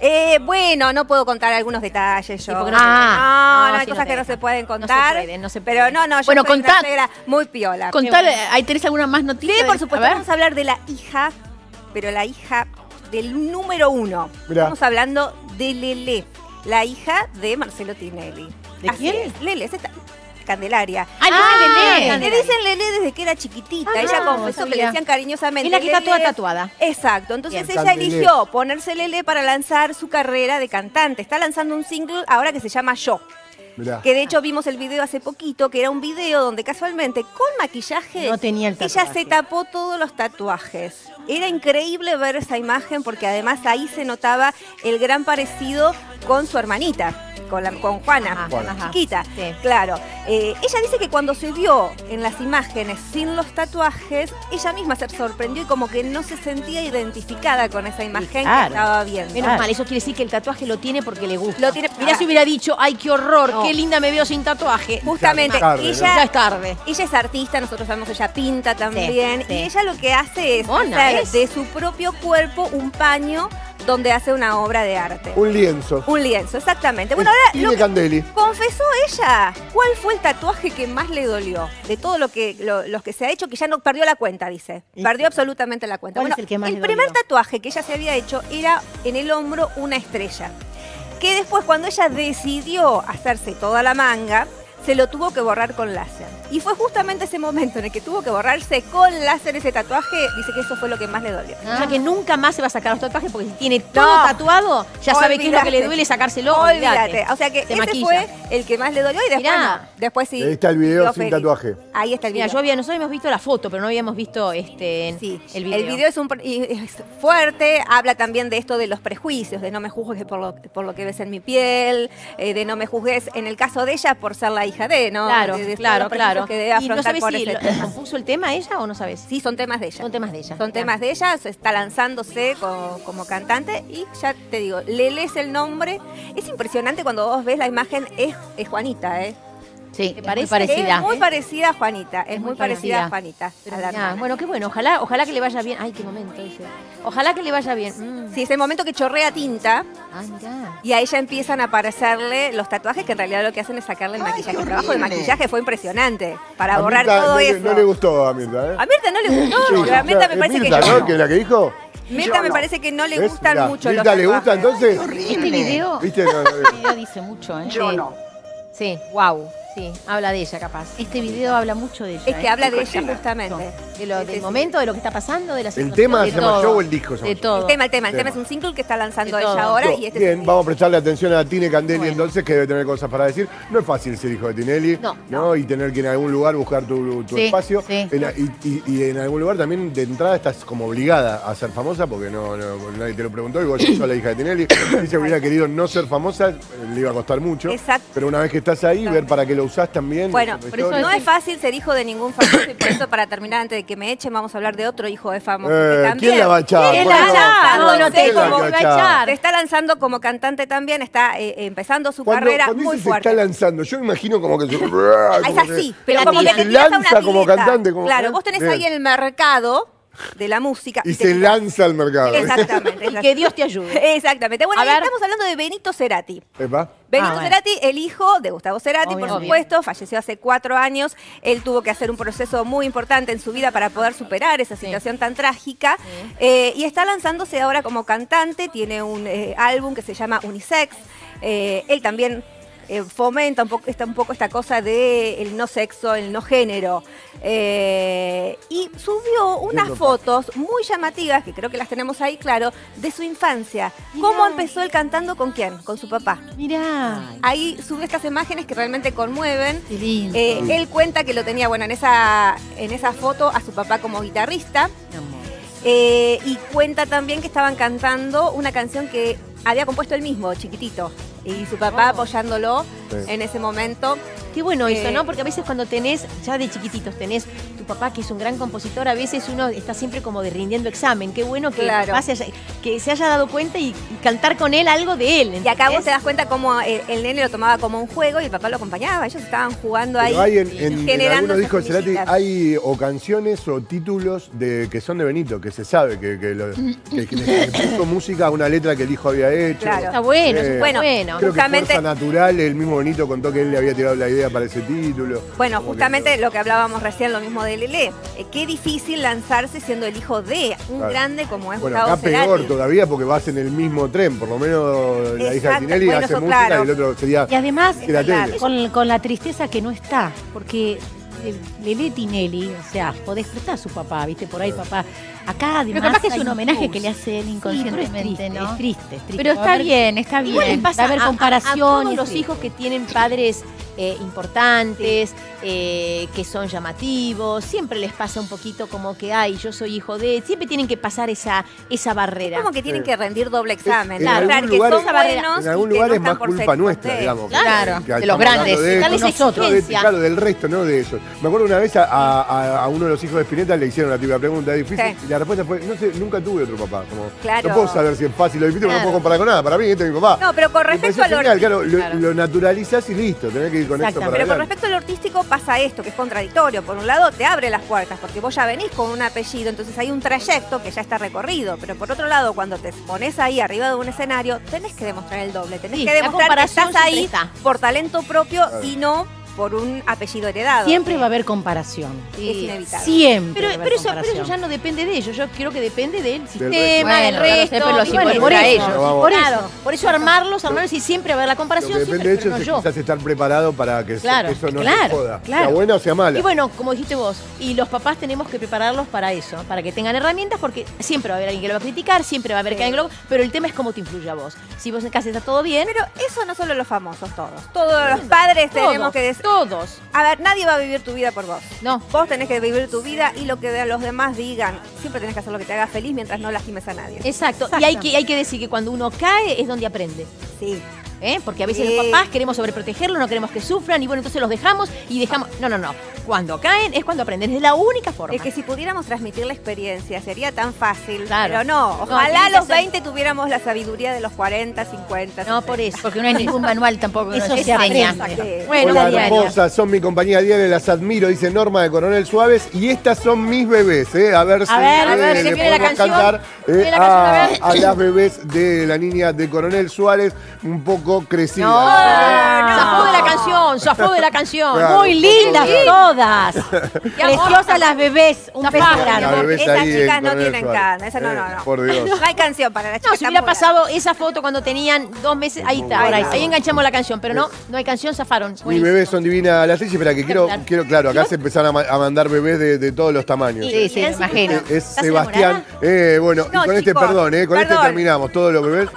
Eh, bueno, no puedo contar algunos detalles yo. no, no se- no, no, no, hay cosas que no se pueden No se contar. puede, no se Pero puede. no, no, yo Bueno, soy contá- una suegra muy piola. Contale, ¿ahí tenés alguna más noticia? Sí, por supuesto, A vamos a hablar de la hija, pero la hija del número uno. Mirá. Estamos hablando de Lele, la hija de Marcelo Tinelli. ¿De Así quién? es, Lele, es esta Candelaria. Ah, no, Ah, Lelé. Le dicen Lele desde que era chiquitita. Ah, Ella no, confesó que le decían cariñosamente. Es la que está Lele. toda tatuada. Exacto. Entonces Bien. ella Candelé. eligió ponerse Lele para lanzar su carrera de cantante. Está lanzando un single ahora que se llama Yo. Mirá. Que de hecho vimos el video hace poquito, que era un video donde casualmente con maquillaje No tenía el ella se tapó todos los tatuajes. Era increíble ver esa imagen porque además ahí se notaba el gran parecido con su hermanita, con, la- con Juana, Ajá, con la ajá. chiquita. Sí. Claro. Eh, ella dice que cuando se vio en las imágenes sin los tatuajes, ella misma se sorprendió y como que no se sentía identificada con esa imagen claro. que estaba viendo. Menos mal, eso quiere decir que el tatuaje lo tiene porque le gusta. Lo tiene- Mirá si hubiera dicho, ay, qué horror, No. qué linda me veo sin tatuaje. Justamente, Tarde, ¿no? ella Ya es tarde. Ella es artista, nosotros sabemos ella pinta también. sí. Y ella lo que hace es Mona hacer es. de su propio cuerpo un paño donde hace una obra de arte. Un lienzo. Un lienzo, exactamente. Bueno, ahora Tiene lo que Candeli. confesó ella. ¿Cuál fue el tatuaje que más le dolió? De todo lo que, lo- los que se ha hecho, que ya no perdió la cuenta, dice. ¿Y Perdió absolutamente la cuenta. cuál es el que más le primer dolió? tatuaje que ella se había hecho era en el hombro una estrella. Que después, cuando ella decidió hacerse toda la manga, se lo tuvo que borrar con láser. Y fue justamente ese momento en el que tuvo que borrarse con láser ese tatuaje, dice que eso fue lo que más le dolió. O sea que nunca más se va a sacar los tatuajes porque si tiene todo No. tatuado, ya sabe qué es lo que le duele sárselo. Olvídate. O sea que Se ese maquilla. fue el que más le dolió y después no. Después sí. Ahí está el video sin feliz. tatuaje. Ahí está el video. Mira, yo había, nosotros habíamos visto la foto, pero no habíamos visto este Sí, el video. es, un, y es fuerte, habla también de esto de los prejuicios, de no me juzgues por lo, por lo que ves en mi piel, eh, de no me juzgues, en el caso de ella, por ser la hija de, ¿no? Claro, De- de todos claro, prejuicios claro. Que debe ¿Y no afrontar sabes por si ese tema. compuso el tema ella o no sabes? Sí, son temas de ella. Son temas de ella. Son temas de ella, se está lanzándose como, como cantante y ya te digo, le lees el nombre. Es impresionante cuando vos ves la imagen, es, es Juanita, ¿eh? Sí, ¿Te es parece? muy parecida. Es muy parecida a Juanita, es, muy, muy parecida. a. Juanita. a la bueno, qué bueno. Ojalá, ojalá que le vaya bien. Ay, qué momento ese. Ojalá que le vaya bien. Mm. Sí, es el momento que chorrea tinta Ah, mirá. y a ella empiezan a aparecerle los tatuajes que en realidad lo que hacen es sacarle el maquillaje. El trabajo de maquillaje fue impresionante para A borrar Mirta todo no, eso. no le gustó a Mirta, ¿eh? A Mirta no le gustó, Sí, a Mirta me parece Mirta, que ¿no? ¿Que la que dijo? Mirta me parece que no le ¿Ves? gustan Mirá, mucho ¿Mirta los le gusta entonces? Este video, ¿Viste? No, no, este video dice mucho, ¿eh? Yo no. Sí, wow. Sí, habla de ella capaz. Este video habla mucho de ella. Es que ¿eh? habla de ella justamente. De lo, del momento, de lo que está pasando, de la ¿El situación, tema de se llama todo. show o el disco? se De todo. El tema, el tema, el tema Tema. es un single que está lanzando ella ahora y este es Bien, el- vamos a prestarle atención a Tine Candelli Bueno. entonces, que debe tener cosas para decir. No es fácil ser hijo de Tinelli, No, Y tener que en algún lugar buscar tu, tu Sí, espacio. sí. En y, y- y en algún lugar también de entrada estás como obligada a ser famosa porque no, no- nadie te lo preguntó y vos sos la hija de Tinelli. Si se hubiera querido no ser famosa, le iba a costar mucho. Exacto. Pero una vez que estás ahí, ver para qué lo usás también. Bueno, por eso no es fácil ser hijo de ningún famoso y por eso para terminar antes de que me echen vamos a hablar de otro hijo de famoso Eh, que también ¿Quién la va a echar? ¿Quién Por la va a echar? No, no Entonces, te ¿Quién la como- está lanzando como cantante también, está eh, empezando su Cuando, carrera cuando muy dice se fuerte. está lanzando, yo me imagino como que se. Ah, es así, pero como que se te una lanza como cantante. Como, Claro, vos tenés Bien. ahí el mercado de la música. Y se lanza al mercado. Exactamente. Y que Dios te ayude. Exactamente. Bueno, estamos hablando de Benito Cerati. Epa. Benito Ah, bueno. Cerati, el hijo de Gustavo Cerati, Obvio, por obvio. supuesto, falleció hace cuatro años. Él tuvo que hacer un proceso muy importante en su vida para poder superar esa situación tan trágica. Eh, y está lanzándose ahora como cantante, tiene un eh, álbum que se llama Unisex. Eh, él también eh, fomenta un poco, esta, un poco esta cosa de el no sexo, el no género. Eh, y subió unas fotos muy llamativas, que creo que las tenemos ahí, claro, de su infancia. ¿Cómo empezó él cantando con quién? Con su papá. Mirá, Ahí sube estas imágenes que realmente conmueven. qué lindo. Eh, él cuenta que lo tenía, bueno, en esa, en esa foto a su papá como guitarrista. Eh, y cuenta también que estaban cantando una canción que había compuesto él mismo, chiquitito. Y su papá Oh. apoyándolo Sí. en ese momento. Qué bueno eso, Eh, ¿no? Porque a veces cuando tenés, ya de chiquititos, tenés tu papá que es un gran compositor, a veces uno está siempre como de rindiendo examen. Qué bueno que, Claro. papá se haya, que se haya dado cuenta y, y cantar con él algo de él. Y acá vos ¿entendés? te das cuenta cómo el, el nene lo tomaba como un juego y el papá lo acompañaba. Ellos estaban jugando ahí. Pero hay en, en- en generando algunos discos Cerati hay o canciones o títulos de que son de Benito, que se sabe que, que, lo- que- que le puso música a una letra que el hijo había hecho. Claro. Está bueno, Eh, bueno. Creo Justamente- que Fuerza Natural, el mismo Benito contó que él le había tirado la idea para ese título. Bueno, que justamente lo que hablábamos recién, lo mismo de Lele. Eh, qué difícil lanzarse siendo el hijo de un Claro. grande como es Bueno, Gustavo acá peor todavía porque vas en el mismo tren, por lo menos la hija de Tinelli bueno, hace eso música claro. y el otro sería Y además, claro. con, con la tristeza que no está, porque el- Lele Tinelli, o sea, podés prestar a su papá, ¿viste? Por ahí papá Acá además Pero capaz que es un homenaje plus. que le hace él Sí, pero es inconscientemente, triste, ¿no? es triste, es triste. Pero está bien, está bien. Igual le pasa va a haber a- a- comparación A, y todos los sí. hijos que tienen padres eh, importantes, eh, que son llamativos, siempre les pasa un poquito como que, ay, yo soy hijo de... Siempre tienen que pasar esa, esa barrera. Como que tienen que rendir doble examen. en demostrar algún que lugar- son buenos En algún y que lugar no es más culpa nuestra, de. digamos. Claro, Que de los grandes. de esto, no, de- claro, del resto, no de ellos. Me acuerdo una vez a, a- a uno de los hijos de Spinetta le hicieron la típica pregunta difícil Sí. y la respuesta fue, no sé, nunca tuve otro papá. Como, Claro. No puedo saber si es fácil o difícil, porque no Claro. puedo comparar con nada. Para mí este es mi papá. No, pero con respecto pareció a lo genial, claro, lo, Claro. lo naturalizás y listo, tenés que ir con esto Exacto. para Pero con respecto a lo artístico pasa esto, que es contradictorio. Por un lado, te abre las puertas, porque vos ya venís con un apellido, entonces hay un trayecto que ya está recorrido. Pero por otro lado, cuando te pones ahí arriba de un escenario, tenés que demostrar el doble. Tenés Sí, que la demostrar que estás ahí está. por talento propio y no por un apellido heredado. Siempre va a haber comparación. Es inevitable. Siempre. Pero, va a haber pero, eso, pero eso ya no depende de ellos. Yo creo que depende del resto. sistema, del Bueno, resto. los y bueno, por a eso. ellos. Vamos. Por eso, por eso armarlos, armarlos y siempre haber la Lo comparación. que depende siempre, de ellos no es yo. quizás estar preparado para que Claro, eso no claro, se joda. claro. Sea buena o sea mala. Y bueno, como dijiste vos, y los papás tenemos que prepararlos para eso, para que tengan herramientas, porque siempre va a haber alguien que lo va a criticar, siempre va a haber Sí. alguien que lo... Pero el tema es cómo te influye a vos. Si vos en casa está todo bien, Pero eso no solo los famosos, todos. Todos los padres tenemos que decir. Todos. A ver, nadie va a vivir tu vida por vos. No. Vos tenés que vivir tu vida y lo que de- los demás digan. Siempre tenés que hacer lo que te haga feliz mientras no lastimes a nadie. Exacto. Y hay que, hay que decir que cuando uno cae es donde aprende. Sí. ¿Eh? Porque a veces Sí. los papás queremos sobreprotegerlos, no queremos que sufran, y bueno, entonces los dejamos y dejamos. No, no, no. Cuando caen es cuando aprenden. Es la única forma. Es que si pudiéramos transmitir la experiencia sería tan fácil. Claro. Pero no, ojalá a los ser- 20 tuviéramos la sabiduría de los 40, 50. No, por eso. Porque no hay ningún manual tampoco Eso se aprende. Bueno, Hola, hermosas, son mi compañía diaria, las admiro, dice Norma de Coronel Suárez, y estas son mis bebés, ¿eh? A ver si ver, a ver, eh, si le viene la podemos canción. cantar eh, Viene la canción, a a, ver. a las bebés de la niña de Coronel Suárez, un poco crecida. No, zafó de la canción, zafó de la canción. Claro. Muy lindas todas. Qué amor. Preciosas las bebés. Un beso grande. Esas chicas no tienen cara, esa no, Eh, no, no. Por Dios. No hay canción para las No, chicas. si hubiera pasado esa foto cuando tenían dos meses, ahí está, ahora, ahí, no. enganchamos la canción, pero no, no hay canción, zafaron. Mis Buenísimo. bebés son divinas las leyes, espera que quiero, Claro. quiero, claro, acá se empezaron a, ma- a mandar bebés de, de todos los tamaños. Sí, sí, me imagino. Eh, Es ¿Estás Sebastián. Eh, bueno, y No, con este perdón, eh, con este terminamos. Todos los bebés.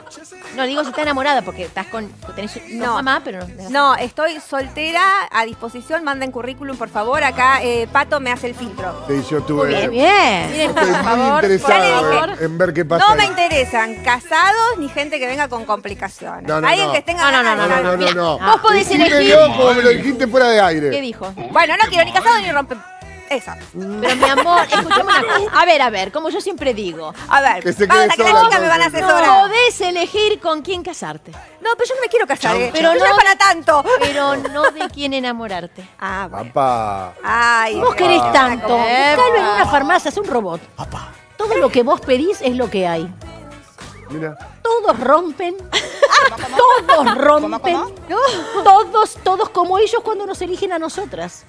No, digo si está enamorada, porque estás con. Tenés no. No. mamá, pero no. No, estoy soltera, a disposición, manden currículum, por favor. Acá eh, Pato me hace el filtro. Sí, yo tuve. Bien, bien. Miren, por muy favor, ya interesado le en, dije. en ver qué pasa. No me interesan casados ni gente que venga con complicaciones. No, no, Alguien no. que tenga No, no, no, No, no, no. Vos podés elegir. como me lo dijiste fuera de aire. ¿Qué dijo? Bueno, no quiero ni casado ni rompe. Esa. Pero mi amor, escuchame una cosa. A ver, a ver, como yo siempre digo. A ver, Que se quede a que las sola, chicas me van a asesorar. Podés elegir con quién casarte, No, pero yo no me quiero casar, eh. Pero no no- es para tanto. pero no de quién enamorarte. Ah, bueno. Papá. Ay, Vos querés tanto. Buscalo en una farmacia, es un robot. Todo lo que vos pedís es lo que hay. Mira. Todos rompen. Todos rompen. Todos, todos como ellos cuando nos eligen a nosotras.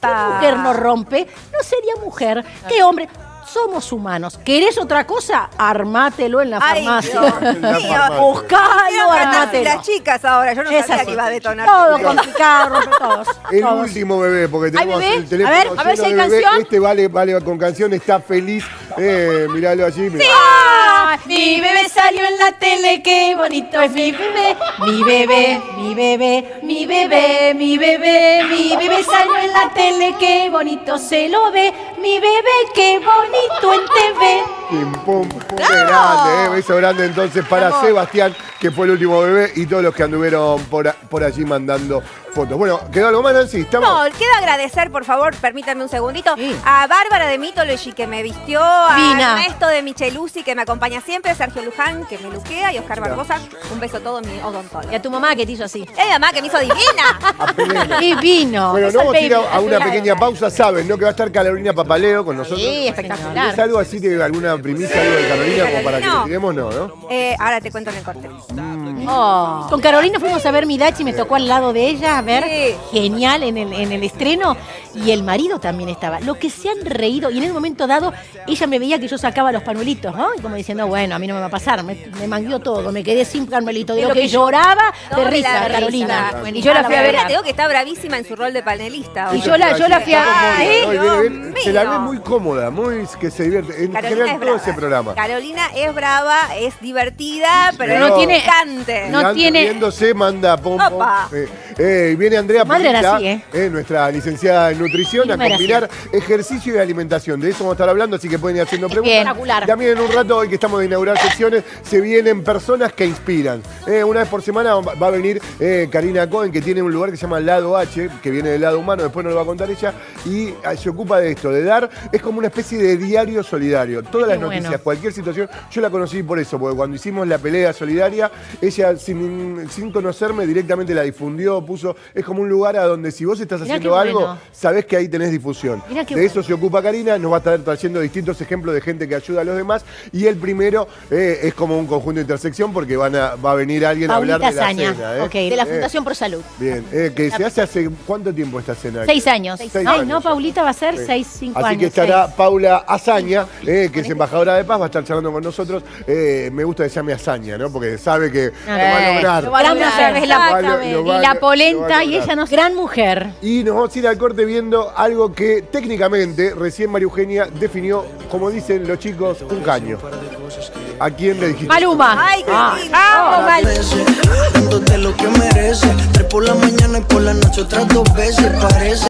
¿Qué mujer no rompe? No sería mujer. ¿Qué hombre? Somos humanos. ¿Querés otra cosa? Armátelo en la Ay, farmacia. Buscalo, matar armátelo. las chicas ahora. Yo no Es sabía así. que iba a detonar. Todo complicado, rompe todos. El todos. último bebé, porque tenemos bebé? el teléfono A ver, a ver si hay bebé. canción. Este vale, vale con canción, está feliz. Eh, miralo allí. mirá. Ah, mi bebé salió en la tele, qué bonito es mi bebé, mi bebé, mi bebé, mi bebé, mi bebé, mi bebé salió en la tele, qué bonito se lo ve, mi bebé, qué bonito en TV. Pim, pum, qué grande, eh. Beso grande entonces para Sebastián, que fue el último bebé, y todos los que anduvieron por, a- por allí mandando fotos. Bueno, ¿quedó algo más, Nancy? ¿Estamos? No, queda agradecer, por favor, permítanme un segundito, Sí. a Bárbara de Mythology que me vistió, a Vina. Ernesto de Michelusi que me acompaña siempre, Sergio Luján que me luquea y Oscar Barbosa. Un beso a todo mi odontólogo. Y a tu mamá que te hizo así. ¡Ey, mamá, que me hizo divina! Divino. Bueno, Es no vamos a ir a, una pequeña pausa, saben, ¿no? Que va a estar Carolina Papaleo con nosotros. Sí, ¿Es espectacular. algo así, de alguna primicia, algo de Carolina, como para que le tiremos? No, ¿no? Eh, ahora te cuento en el corte. Con Carolina fuimos a ver Midachi y me tocó al lado de ella. ver, Sí. genial en el, en el estreno, y el marido también estaba. Lo que se han reído, y en el momento dado, ella me veía que yo sacaba los panuelitos, ¿no? Y como diciendo, bueno, a mí no me va a pasar, me, me mangueó todo, me quedé sin panuelito. De lo lo que, lloraba No, de risa, la risa. Carolina. Bueno, Y yo la fui a ver. Te digo que está bravísima en su rol de panelista. Y yo la, yo la fui a Ay, ¿Eh? Viene bien. Se la ve mío. muy cómoda, muy que se divierte. En Carolina general es brava. ese programa. Carolina es brava, es divertida, pero, Pero no no tiene cante. no tiene- riéndose, manda pom, pom. Opa. Eh, eh, y viene Andrea Madre Pulita, así, ¿eh? eh, nuestra licenciada en nutrición, a combinar ejercicio y alimentación. De eso vamos a estar hablando, así que pueden ir haciendo preguntas. Espectacular. También en un rato, hoy que estamos de inaugurar secciones, se vienen personas que inspiran. Eh, una vez por semana va a venir eh, Karina Cohen, que tiene un lugar que se llama Lado H, que viene del lado humano, después nos lo va a contar ella, y ah, se ocupa de esto, de dar, es como una especie de diario solidario. Todas las Bueno. noticias, cualquier situación, yo la conocí por eso, porque cuando hicimos la pelea solidaria, ella sin, sin conocerme directamente la difundió, puso, es como un lugar a donde si vos estás Mirá haciendo algo, bueno. sabés que ahí tenés difusión. Mirá de bueno. eso se ocupa Karina, nos va a estar trayendo distintos ejemplos de gente que ayuda a los demás, y el primero eh, es como un conjunto de intersección, porque van a, va a venir alguien a hablar de la cena. ¿eh? De la Eh, Fundación Pro Salud. Bien, eh, que se hace hace cuánto tiempo esta cena. Seis años. Seis Ay, años no. Paulita va a ser seis, cinco Así años. que estará seis. Paula Azaña, eh, que es embajadora de paz, va a estar charlando con nosotros. Eh, me gusta que se llame Azaña, ¿no? Porque sabe que lo va a lograr. lo va a Gran lograr. mujer, Es la- Lo va a- Exactamente. lo va a- y la polenta, y ella nos. Gran mujer. Y nos vamos a ir al corte viendo algo que técnicamente recién María Eugenia definió, como dicen los chicos, un caño. ¿A quién le dijiste? Maluma. Ay, qué Ah. Ah, veces, dándote lo que mereces. Tres por la mañana y por la noche otras dos veces parece.